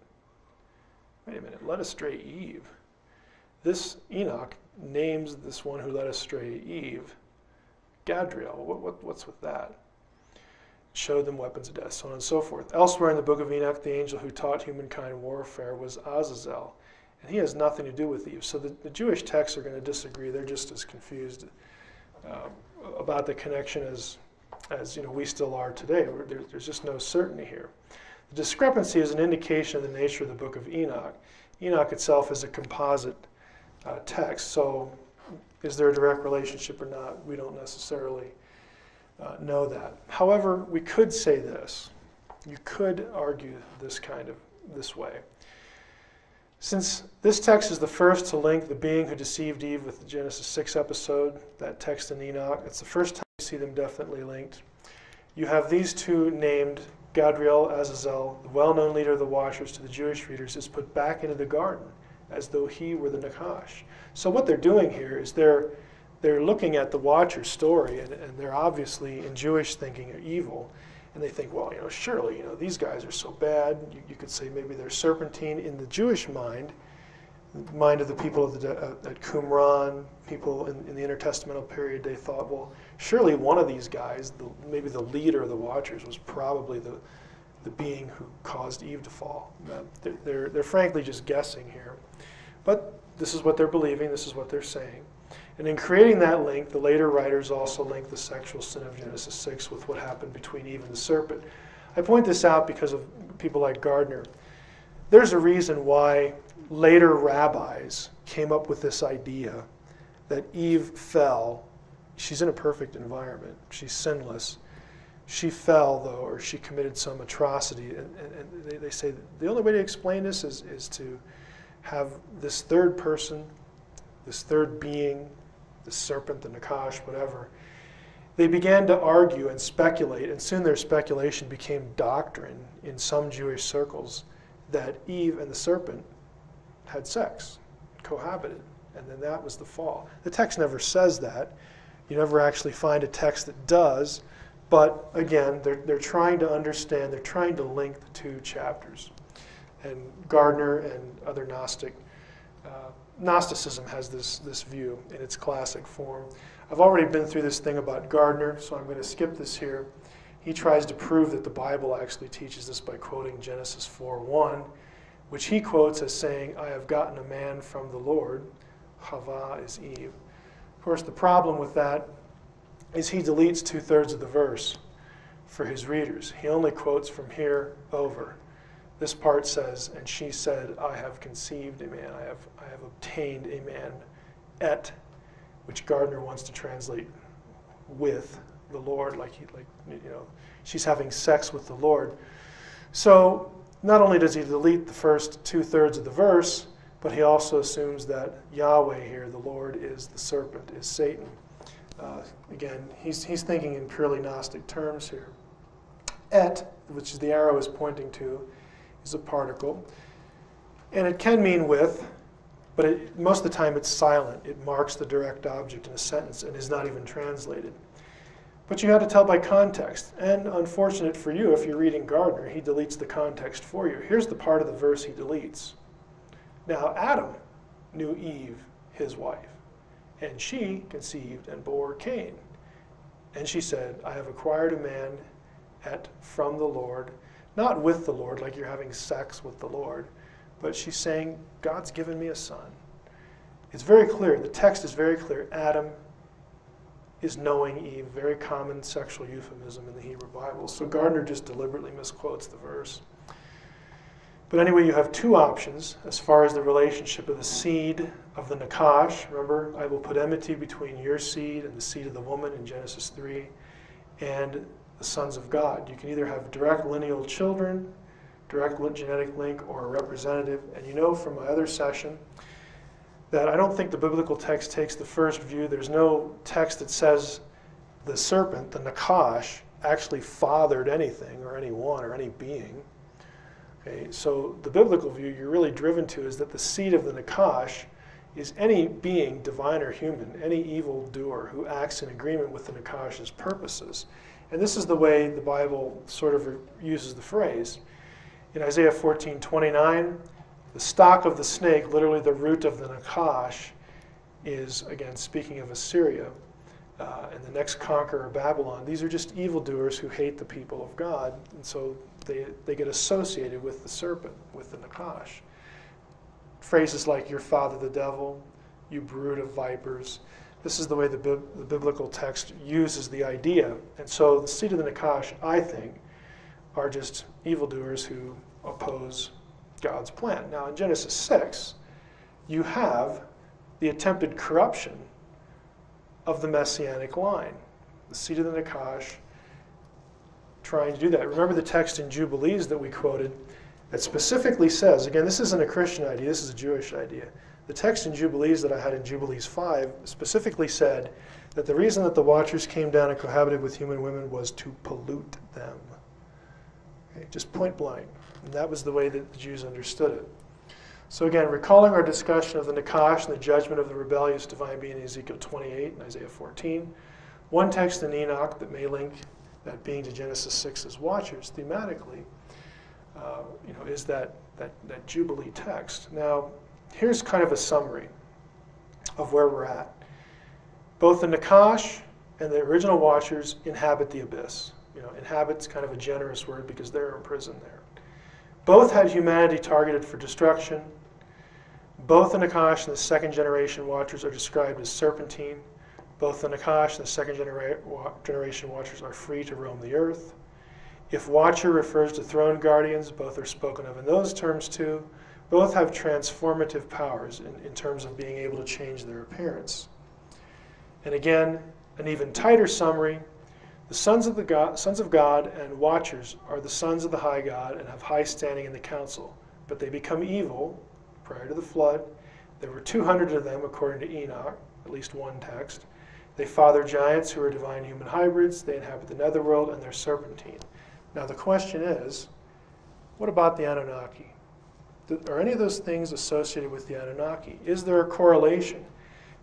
Wait a minute. Led astray Eve. This Enoch names this one who led astray Eve Gadriel. What, what, what's with that? Showed them weapons of death, so on and so forth. Elsewhere in the book of Enoch, the angel who taught humankind warfare was Azazel, and he has nothing to do with Eve. So the, the Jewish texts are going to disagree. They're just as confused uh, about the connection as, as you know, we still are today. There, there's just no certainty here. The discrepancy is an indication of the nature of the book of Enoch. Enoch itself is a composite uh, text, so is there a direct relationship or not? We don't necessarily uh, know that. However, we could say this. You could argue this kind of this way. Since this text is the first to link the being who deceived Eve with the Genesis 6 episode, that text in Enoch, it's the first time you see them definitely linked. You have these two named Gadriel Azazel, the well known leader of the Watchers to the Jewish readers, is put back into the garden as though he were the Nakash. So, what they're doing here is they're they're looking at the Watcher story, and, and they're obviously in Jewish thinking are evil, and they think, well, you know, surely, you know, these guys are so bad. You, you could say maybe they're serpentine in the Jewish mind. mind of the people of the, uh, at Qumran, people in, in, the intertestamental period, they thought, well, surely one of these guys, the, maybe the leader of the Watchers, was probably the, the being who caused Eve to fall. They're, they're, they're frankly just guessing here. But this is what they're believing, this is what they're saying. And in creating that link, the later writers also link the sexual sin of Genesis 6 with what happened between Eve and the serpent. I point this out because of people like Gardner. There's a reason why later rabbis came up with this idea that Eve fell. She's in a perfect environment, she's sinless. She fell, though, or she committed some atrocity. And, and, and they, they say the only way to explain this is, is to have this third person, this third being, the serpent, the Nakash, whatever. They began to argue and speculate, and soon their speculation became doctrine in some Jewish circles that Eve and the serpent had sex, cohabited, and then that was the fall. The text never says that. You never actually find a text that does, but again, they're, they're trying to understand, they're trying to link the two chapters. And Gardner and other Gnostic, uh, Gnosticism has this, this view in its classic form. I've already been through this thing about Gardner, so I'm going to skip this here. He tries to prove that the Bible actually teaches this by quoting Genesis 4:1 which he quotes as saying, I have gotten a man from the Lord. Hava is Eve. Of course, the problem with that is he deletes two thirds of the verse for his readers. He only quotes from here over. This part says, And she said, I have conceived a man, I have, I have obtained a man, et, which Gardner wants to translate with the Lord, like, he, like you know, she's having sex with the Lord. So not only does he delete the first two thirds of the verse, but he also assumes that Yahweh here, the Lord, is the serpent, is Satan. Uh, again, he's, he's thinking in purely Gnostic terms here. Et, which the arrow is pointing to, is a particle. And it can mean with, but it, most of the time it's silent. It marks the direct object in a sentence and is not even translated. But you had to tell by context. And unfortunate for you, if you're reading Gardner, he deletes the context for you. Here's the part of the verse he deletes. Now, Adam knew Eve, his wife, and she conceived and bore Cain. And she said, I have acquired a man at from the Lord, not with the Lord, like you're having sex with the Lord, but she's saying, God's given me a son. It's very clear. The text is very clear. Adam is knowing Eve, very common sexual euphemism in the Hebrew Bible. So Gardner just deliberately misquotes the verse. But anyway, you have two options as far as the relationship of the seed of the Nakash. Remember, I will put enmity between your seed and the seed of the woman in Genesis 3, and the sons of God. You can either have direct lineal children, direct genetic link, or a representative. And you know from my other session that I don't think the biblical text takes the first view. There's no text that says the serpent, the Nakash, actually fathered anything or anyone or any being. Okay, so the biblical view you're really driven to is that the seed of the Nakash is any being, divine or human, any evil doer who acts in agreement with the Nakash's purposes. And this is the way the Bible sort of uses the phrase. In Isaiah 14 29, the stock of the snake, literally the root of the Nakash, is, again, speaking of Assyria. Uh, and the next conqueror, Babylon, these are just evildoers who hate the people of God. And so they, they get associated with the serpent, with the Nakash. Phrases like, your father the devil, you brood of vipers. This is the way the, the biblical text uses the idea. And so the seed of the Nakash, I think, are just evildoers who oppose God's plan. Now, in Genesis 6, you have the attempted corruption of the messianic line, the seed of the Nakash trying to do that. Remember the text in Jubilees that we quoted that specifically says, again, this isn't a Christian idea, this is a Jewish idea. The text in Jubilees that I had in Jubilees 5 specifically said that the reason that the watchers came down and cohabited with human women was to pollute them. Okay, just point blank. And that was the way that the Jews understood it. So again, recalling our discussion of the Nakash and the judgment of the rebellious divine being in Ezekiel 28 and Isaiah 14, one text in Enoch that may link that being to Genesis 6 as watchers thematically, uh, you know, is that, that, that Jubilee text. Now, here's kind of a summary of where we're at. Both the Nakash and the original Watchers inhabit the abyss. You know, inhabit's kind of a generous word because they're imprisoned there. Both had humanity targeted for destruction. Both the Nakash and the second generation Watchers are described as serpentine. Both the Nakash and the second genera- generation Watchers are free to roam the earth. If Watcher refers to throne guardians, both are spoken of in those terms too. Both have transformative powers in, in terms of being able to change their appearance. And again, an even tighter summary the sons of, the God, sons of God and watchers are the sons of the high God and have high standing in the council, but they become evil prior to the flood. There were 200 of them, according to Enoch, at least one text. They father giants who are divine human hybrids. They inhabit the netherworld and they're serpentine. Now, the question is what about the Anunnaki? Are any of those things associated with the Anunnaki? Is there a correlation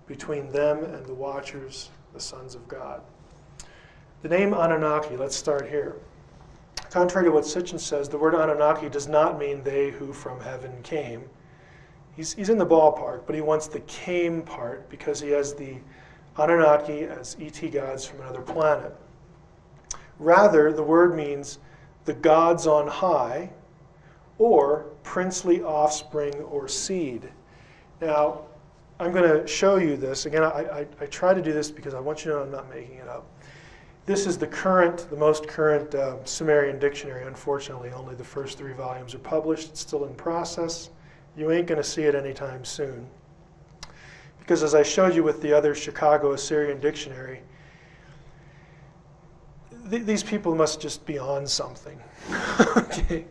between them and the Watchers, the sons of God? The name Anunnaki, let's start here. Contrary to what Sitchin says, the word Anunnaki does not mean they who from heaven came. He's, he's in the ballpark, but he wants the came part because he has the Anunnaki as ET gods from another planet. Rather, the word means the gods on high or princely offspring or seed. Now, I'm going to show you this. Again, I, I, I, try to do this because I want you to know I'm not making it up. This is the current, the most current uh, Sumerian dictionary. Unfortunately, only the first three volumes are published. It's still in process. You ain't going to see it anytime soon. Because as I showed you with the other Chicago Assyrian dictionary, th- these people must just be on something. okay?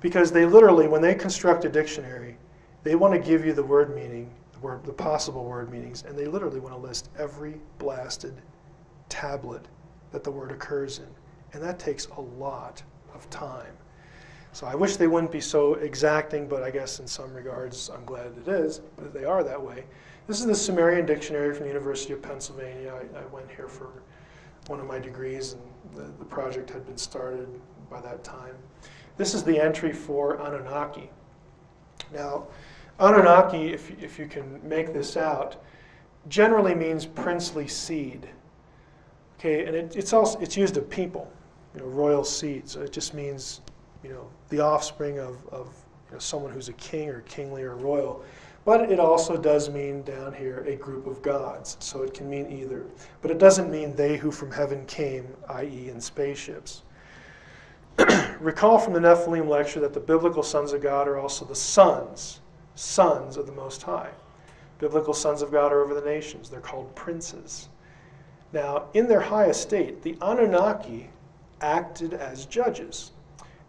Because they literally, when they construct a dictionary, they want to give you the word meaning, the, word, the possible word meanings, and they literally want to list every blasted tablet that the word occurs in. And that takes a lot of time. So I wish they wouldn't be so exacting, but I guess in some regards I'm glad it is, that they are that way. This is the Sumerian Dictionary from the University of Pennsylvania. I, I went here for one of my degrees, and the, the project had been started by that time. This is the entry for Anunnaki. Now, Anunnaki, if, if you can make this out, generally means princely seed. Okay, and it, it's also it's used of people, you know, royal seed. So it just means, you know, the offspring of, of you know, someone who's a king or kingly or royal. But it also does mean down here a group of gods. So it can mean either. But it doesn't mean they who from heaven came, i.e., in spaceships. Recall from the Nephilim lecture that the biblical sons of God are also the sons, sons of the Most High. Biblical sons of God are over the nations. They're called princes. Now, in their high estate, the Anunnaki acted as judges.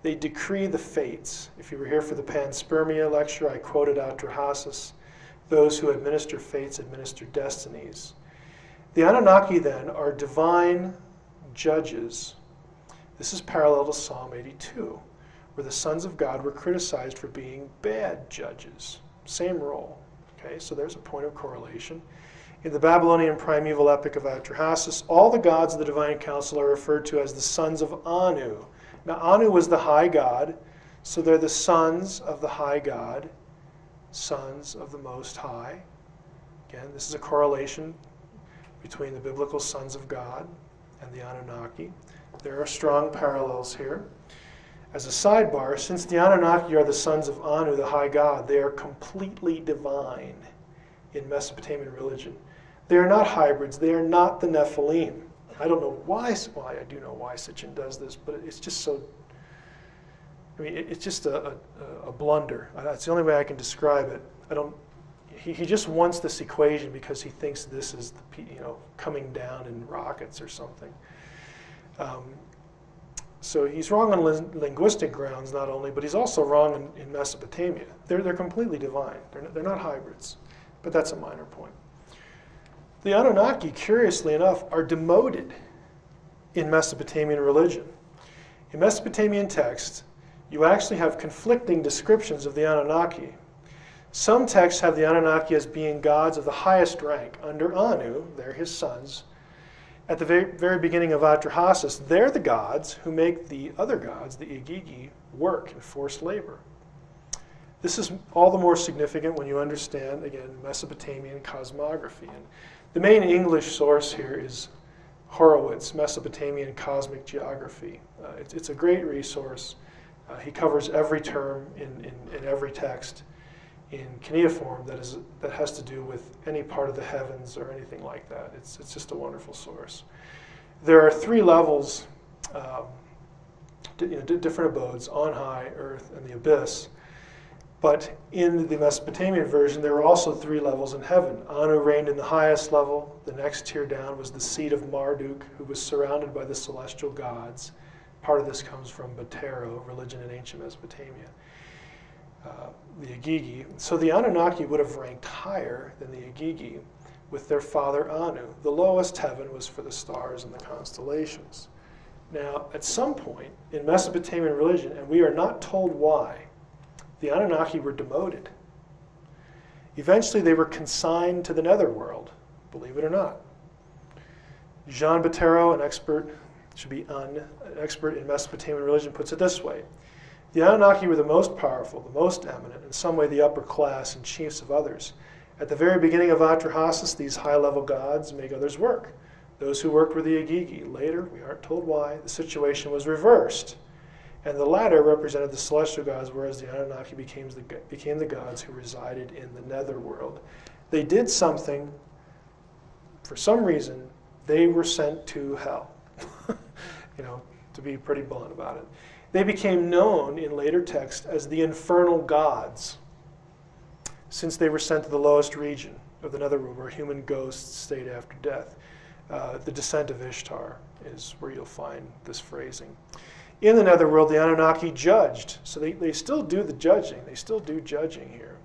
They decree the fates. If you were here for the panspermia lecture, I quoted Atrahasis those who administer fates administer destinies. The Anunnaki, then, are divine judges. This is parallel to Psalm 82, where the sons of God were criticized for being bad judges. Same role. Okay, so there's a point of correlation. In the Babylonian primeval epic of Atrahasis, all the gods of the divine council are referred to as the sons of Anu. Now, Anu was the high god, so they're the sons of the high god, sons of the Most High. Again, this is a correlation between the biblical sons of God and the Anunnaki. There are strong parallels here. As a sidebar, since the Anunnaki are the sons of Anu, the high god, they are completely divine in Mesopotamian religion. They are not hybrids. They are not the Nephilim. I don't know why. Why I do know why Sitchin does this, but it's just so. I mean, it's just a, a, a blunder. That's the only way I can describe it. I don't. He, he just wants this equation because he thinks this is the you know coming down in rockets or something. Um, so he's wrong on linguistic grounds, not only, but he's also wrong in, in Mesopotamia. They're, they're completely divine. They're, they're not hybrids. But that's a minor point. The Anunnaki, curiously enough, are demoted in Mesopotamian religion. In Mesopotamian texts, you actually have conflicting descriptions of the Anunnaki. Some texts have the Anunnaki as being gods of the highest rank under Anu, they're his sons. At the very, very beginning of Atrahasis, they're the gods who make the other gods, the Igigi, work in forced labor. This is all the more significant when you understand, again, Mesopotamian cosmography. And the main English source here is Horowitz, Mesopotamian Cosmic Geography. Uh, it's, it's, a great resource. Uh, he covers every term in, in, in, every text in cuneiform that, is, that has to do with any part of the heavens or anything like that. It's, it's just a wonderful source. There are three levels, um, you know, different abodes on high, earth, and the abyss. But in the Mesopotamian version, there were also three levels in heaven. Anu reigned in the highest level. The next tier down was the seat of Marduk, who was surrounded by the celestial gods. Part of this comes from Bottéro, religion in ancient Mesopotamia. Uh, the Igigi. So the Anunnaki would have ranked higher than the Igigi with their father Anu. The lowest heaven was for the stars and the constellations. Now, at some point in Mesopotamian religion, and we are not told why, the Anunnaki were demoted. Eventually, they were consigned to the netherworld, believe it or not. Jean Bottéro, an expert, should be un, an expert in Mesopotamian religion, puts it this way The Anunnaki were the most powerful, the most eminent, in some way the upper class and chiefs of others. At the very beginning of Atrahasis, these high level gods make others work. Those who worked were the Igigi. Later, we aren't told why, the situation was reversed and the latter represented the celestial gods, whereas the Anunnaki became the, became the gods who resided in the netherworld. They did something, for some reason, they were sent to hell. you know, to be pretty blunt about it. They became known in later texts as the infernal gods, since they were sent to the lowest region of the netherworld where human ghosts stayed after death. Uh, the descent of Ishtar is where you'll find this phrasing in the netherworld, the Anunnaki judged. So they, they still do the judging. They still do judging here.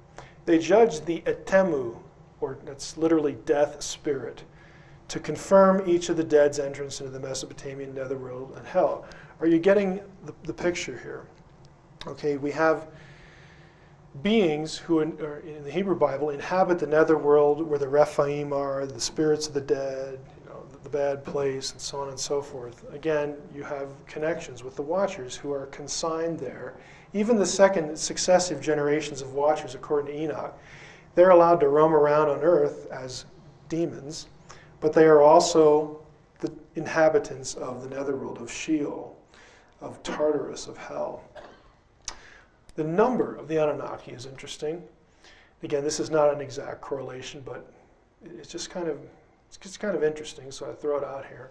They judged the etemmu, or that's literally death spirit, to confirm each of the dead's entrance into the Mesopotamian netherworld and hell. Are you getting the, the picture here? Okay, we have beings who, in, in the Hebrew Bible, inhabit the netherworld where the Rephaim are, the spirits of the dead, the bad place, and so on and so forth. Again, you have connections with the Watchers who are consigned there. Even the second successive generations of Watchers, according to Enoch, they're allowed to roam around on earth as demons, but they are also the inhabitants of the netherworld, of Sheol, of Tartarus, of hell. The number of the Anunnaki is interesting. Again, this is not an exact correlation, but it's just kind of it's just kind of interesting, so I throw it out here.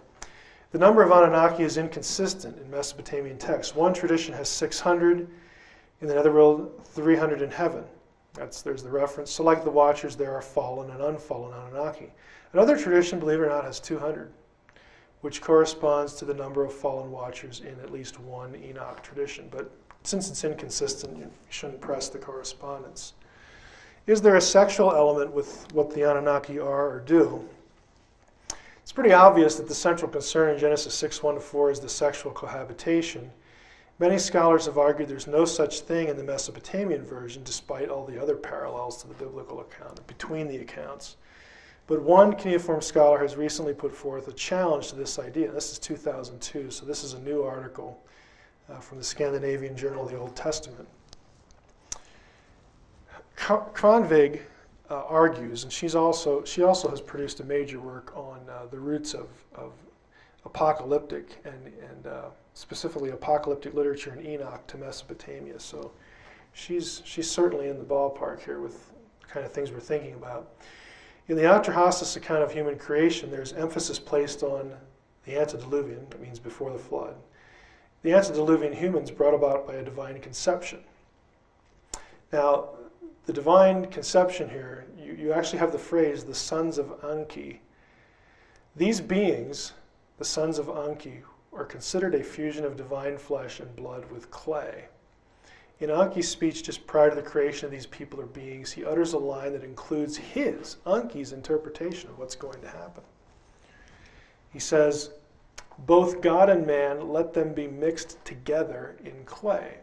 The number of Anunnaki is inconsistent in Mesopotamian texts. One tradition has 600 in the netherworld, 300 in heaven. That's, there's the reference. So, like the Watchers, there are fallen and unfallen Anunnaki. Another tradition, believe it or not, has 200, which corresponds to the number of fallen Watchers in at least one Enoch tradition. But since it's inconsistent, you shouldn't press the correspondence. Is there a sexual element with what the Anunnaki are or do? It's pretty obvious that the central concern in Genesis 6 1 4 is the sexual cohabitation. Many scholars have argued there's no such thing in the Mesopotamian version, despite all the other parallels to the biblical account between the accounts. But one cuneiform scholar has recently put forth a challenge to this idea. This is 2002, so this is a new article uh, from the Scandinavian Journal of the Old Testament. Kvanvig uh, argues, and she's also she also has produced a major work on uh, the roots of, of apocalyptic and and uh, specifically apocalyptic literature in Enoch to Mesopotamia. So she's she's certainly in the ballpark here with the kind of things we're thinking about. In the Atrahasis account of human creation, there's emphasis placed on the antediluvian, that means before the flood. The antediluvian humans brought about by a divine conception. Now, the divine conception here, you, you actually have the phrase, the sons of Enki. These beings, the sons of Enki, are considered a fusion of divine flesh and blood with clay. In Enki's speech just prior to the creation of these people or beings, he utters a line that includes his, Enki's, interpretation of what's going to happen. He says, Both God and man, let them be mixed together in clay.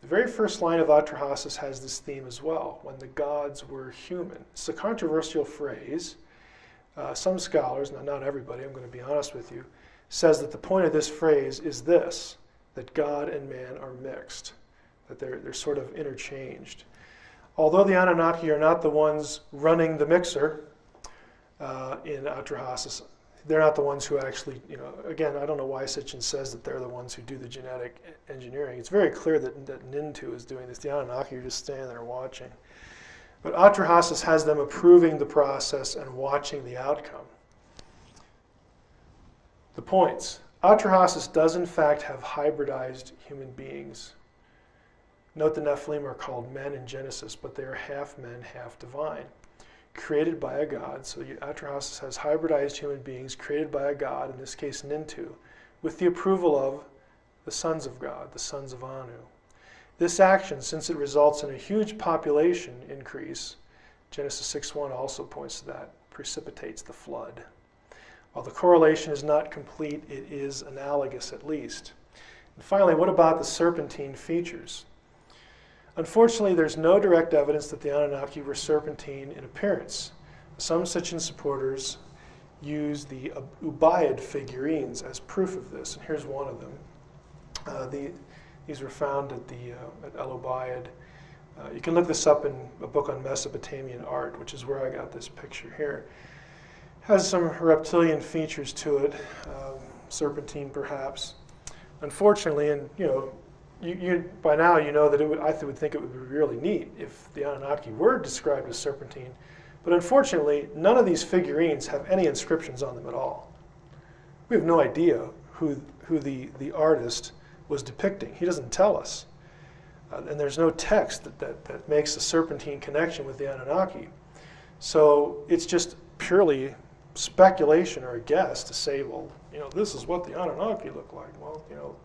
The very first line of Atrahasis has this theme as well when the gods were human. It's a controversial phrase. Uh, some scholars, not, not everybody, I'm going to be honest with you, says that the point of this phrase is this that God and man are mixed. That they're, they're sort of interchanged. Although the Anunnaki are not the ones running the mixer uh, in Atrahasis, they're not the ones who actually, you know, again, I don't know why Sitchin says that they're the ones who do the genetic engineering. It's very clear that, that Nintu is doing this. The Anunnaki are just standing there watching. But Atrahasis has them approving the process and watching the outcome. The points. Atrahasis does in fact have hybridized human beings. Note the Nephilim are called men in Genesis, but they are half men, half divine. Created by a god, so Atrahasis has hybridized human beings created by a god, in this case Nintu, with the approval of the sons of God, the sons of Anu. This action, since it results in a huge population increase, Genesis 6.1 also points to that, precipitates the flood. While the correlation is not complete, it is analogous at least. And finally, what about the serpentine features? Unfortunately, there's no direct evidence that the Anunnaki were serpentine in appearance. Some Sitchin supporters use the Ubaid figurines as proof of this, and here's one of them. Uh, the, these were found at, the, uh, at El Ubaid. Uh, you can look this up in a book on Mesopotamian art, which is where I got this picture here has some reptilian features to it, um, serpentine perhaps. Unfortunately, and you know, you, you, by now you know that would, I would think it would be really neat if the Anunnaki were described as serpentine, but unfortunately, none of these figurines have any inscriptions on them at all. We have no idea who, who the, the artist was depicting. He doesn't tell us. Uh, and there's no text that, that, that makes a serpentine connection with the Anunnaki. So it's just purely speculation or a guess to say, well, you know, this is what the Anunnaki look like. Well, you know,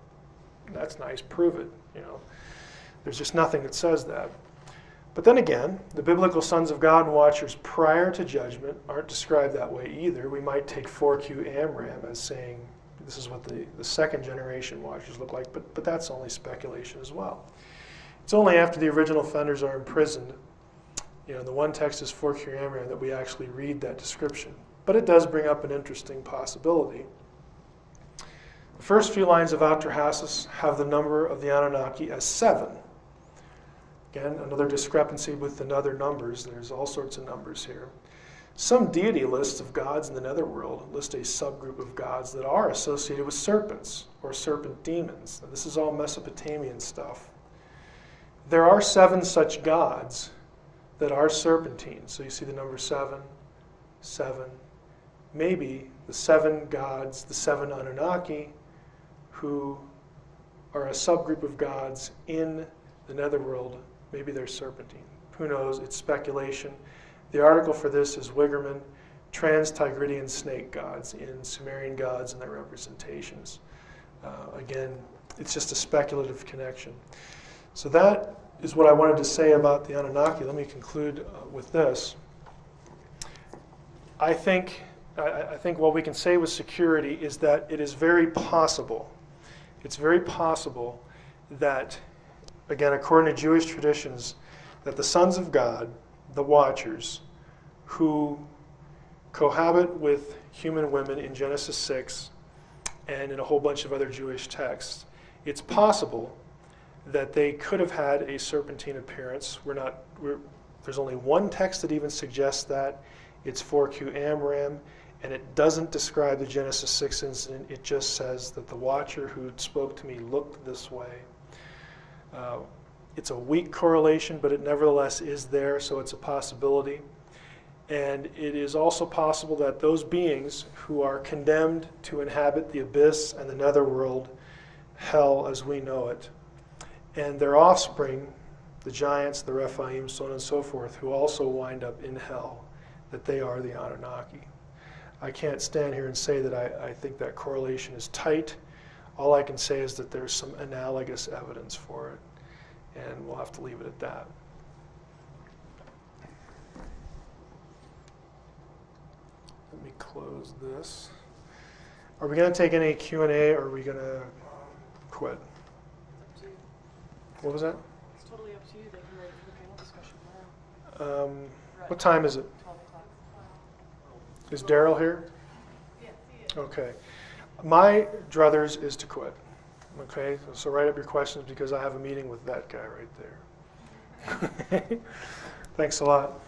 that's nice, prove it. You know, there's just nothing that says that. But then again, the biblical sons of God and watchers prior to judgment aren't described that way either. We might take 4Q Amram as saying this is what the, the second generation watchers look like, but, but that's only speculation as well. It's only after the original offenders are imprisoned, you know, the one text is 4Q Amram that we actually read that description. But it does bring up an interesting possibility. The first few lines of Atrahasis have the number of the Anunnaki as seven. Again, another discrepancy with another numbers. There's all sorts of numbers here. Some deity lists of gods in the netherworld list a subgroup of gods that are associated with serpents or serpent demons. Now, this is all Mesopotamian stuff. There are seven such gods that are serpentine. So you see the number seven, seven, maybe the seven gods, the seven Anunnaki, who are a subgroup of gods in the netherworld, maybe they're serpentine. Who knows? It's speculation. The article for this is Wiggermann, Trans-Tigridian Snake Gods in Sumerian Gods and Their Representations. Uh, again, it's just a speculative connection. So that is what I wanted to say about the Anunnaki. Let me conclude uh, with this. I think I, I think what we can say with security is that it is very possible, it's very possible that, again, according to Jewish traditions, that the sons of God, the watchers, who cohabit with human women in Genesis 6 and in a whole bunch of other Jewish texts, it's possible that they could have had a serpentine appearance. We're not, we're, there's only one text that even suggests that. It's 4Q Amram and it doesn't describe the Genesis 6 incident. It just says that the watcher who spoke to me looked this way. Uh, it's a weak correlation, but it nevertheless is there, so it's a possibility. And it is also possible that those beings who are condemned to inhabit the abyss and the netherworld, hell as we know it, and their offspring, the giants, the Rephaim, so on and so forth, who also wind up in hell, that they are the Anunnaki. I can't stand here and say that I, I think that correlation is tight. All I can say is that there's some analogous evidence for it, and we'll have to leave it at that. Let me close this. Are we going to take any Q&A or are we going to quit? What was that? It's totally up to you. They can wait for the panel discussion now. Um, what time is it? 12 o'clock. Is Daryl here? See Okay. My druthers is to quit. Okay, so write up your questions because I have a meeting with that guy right there. Mm-hmm. Thanks a lot.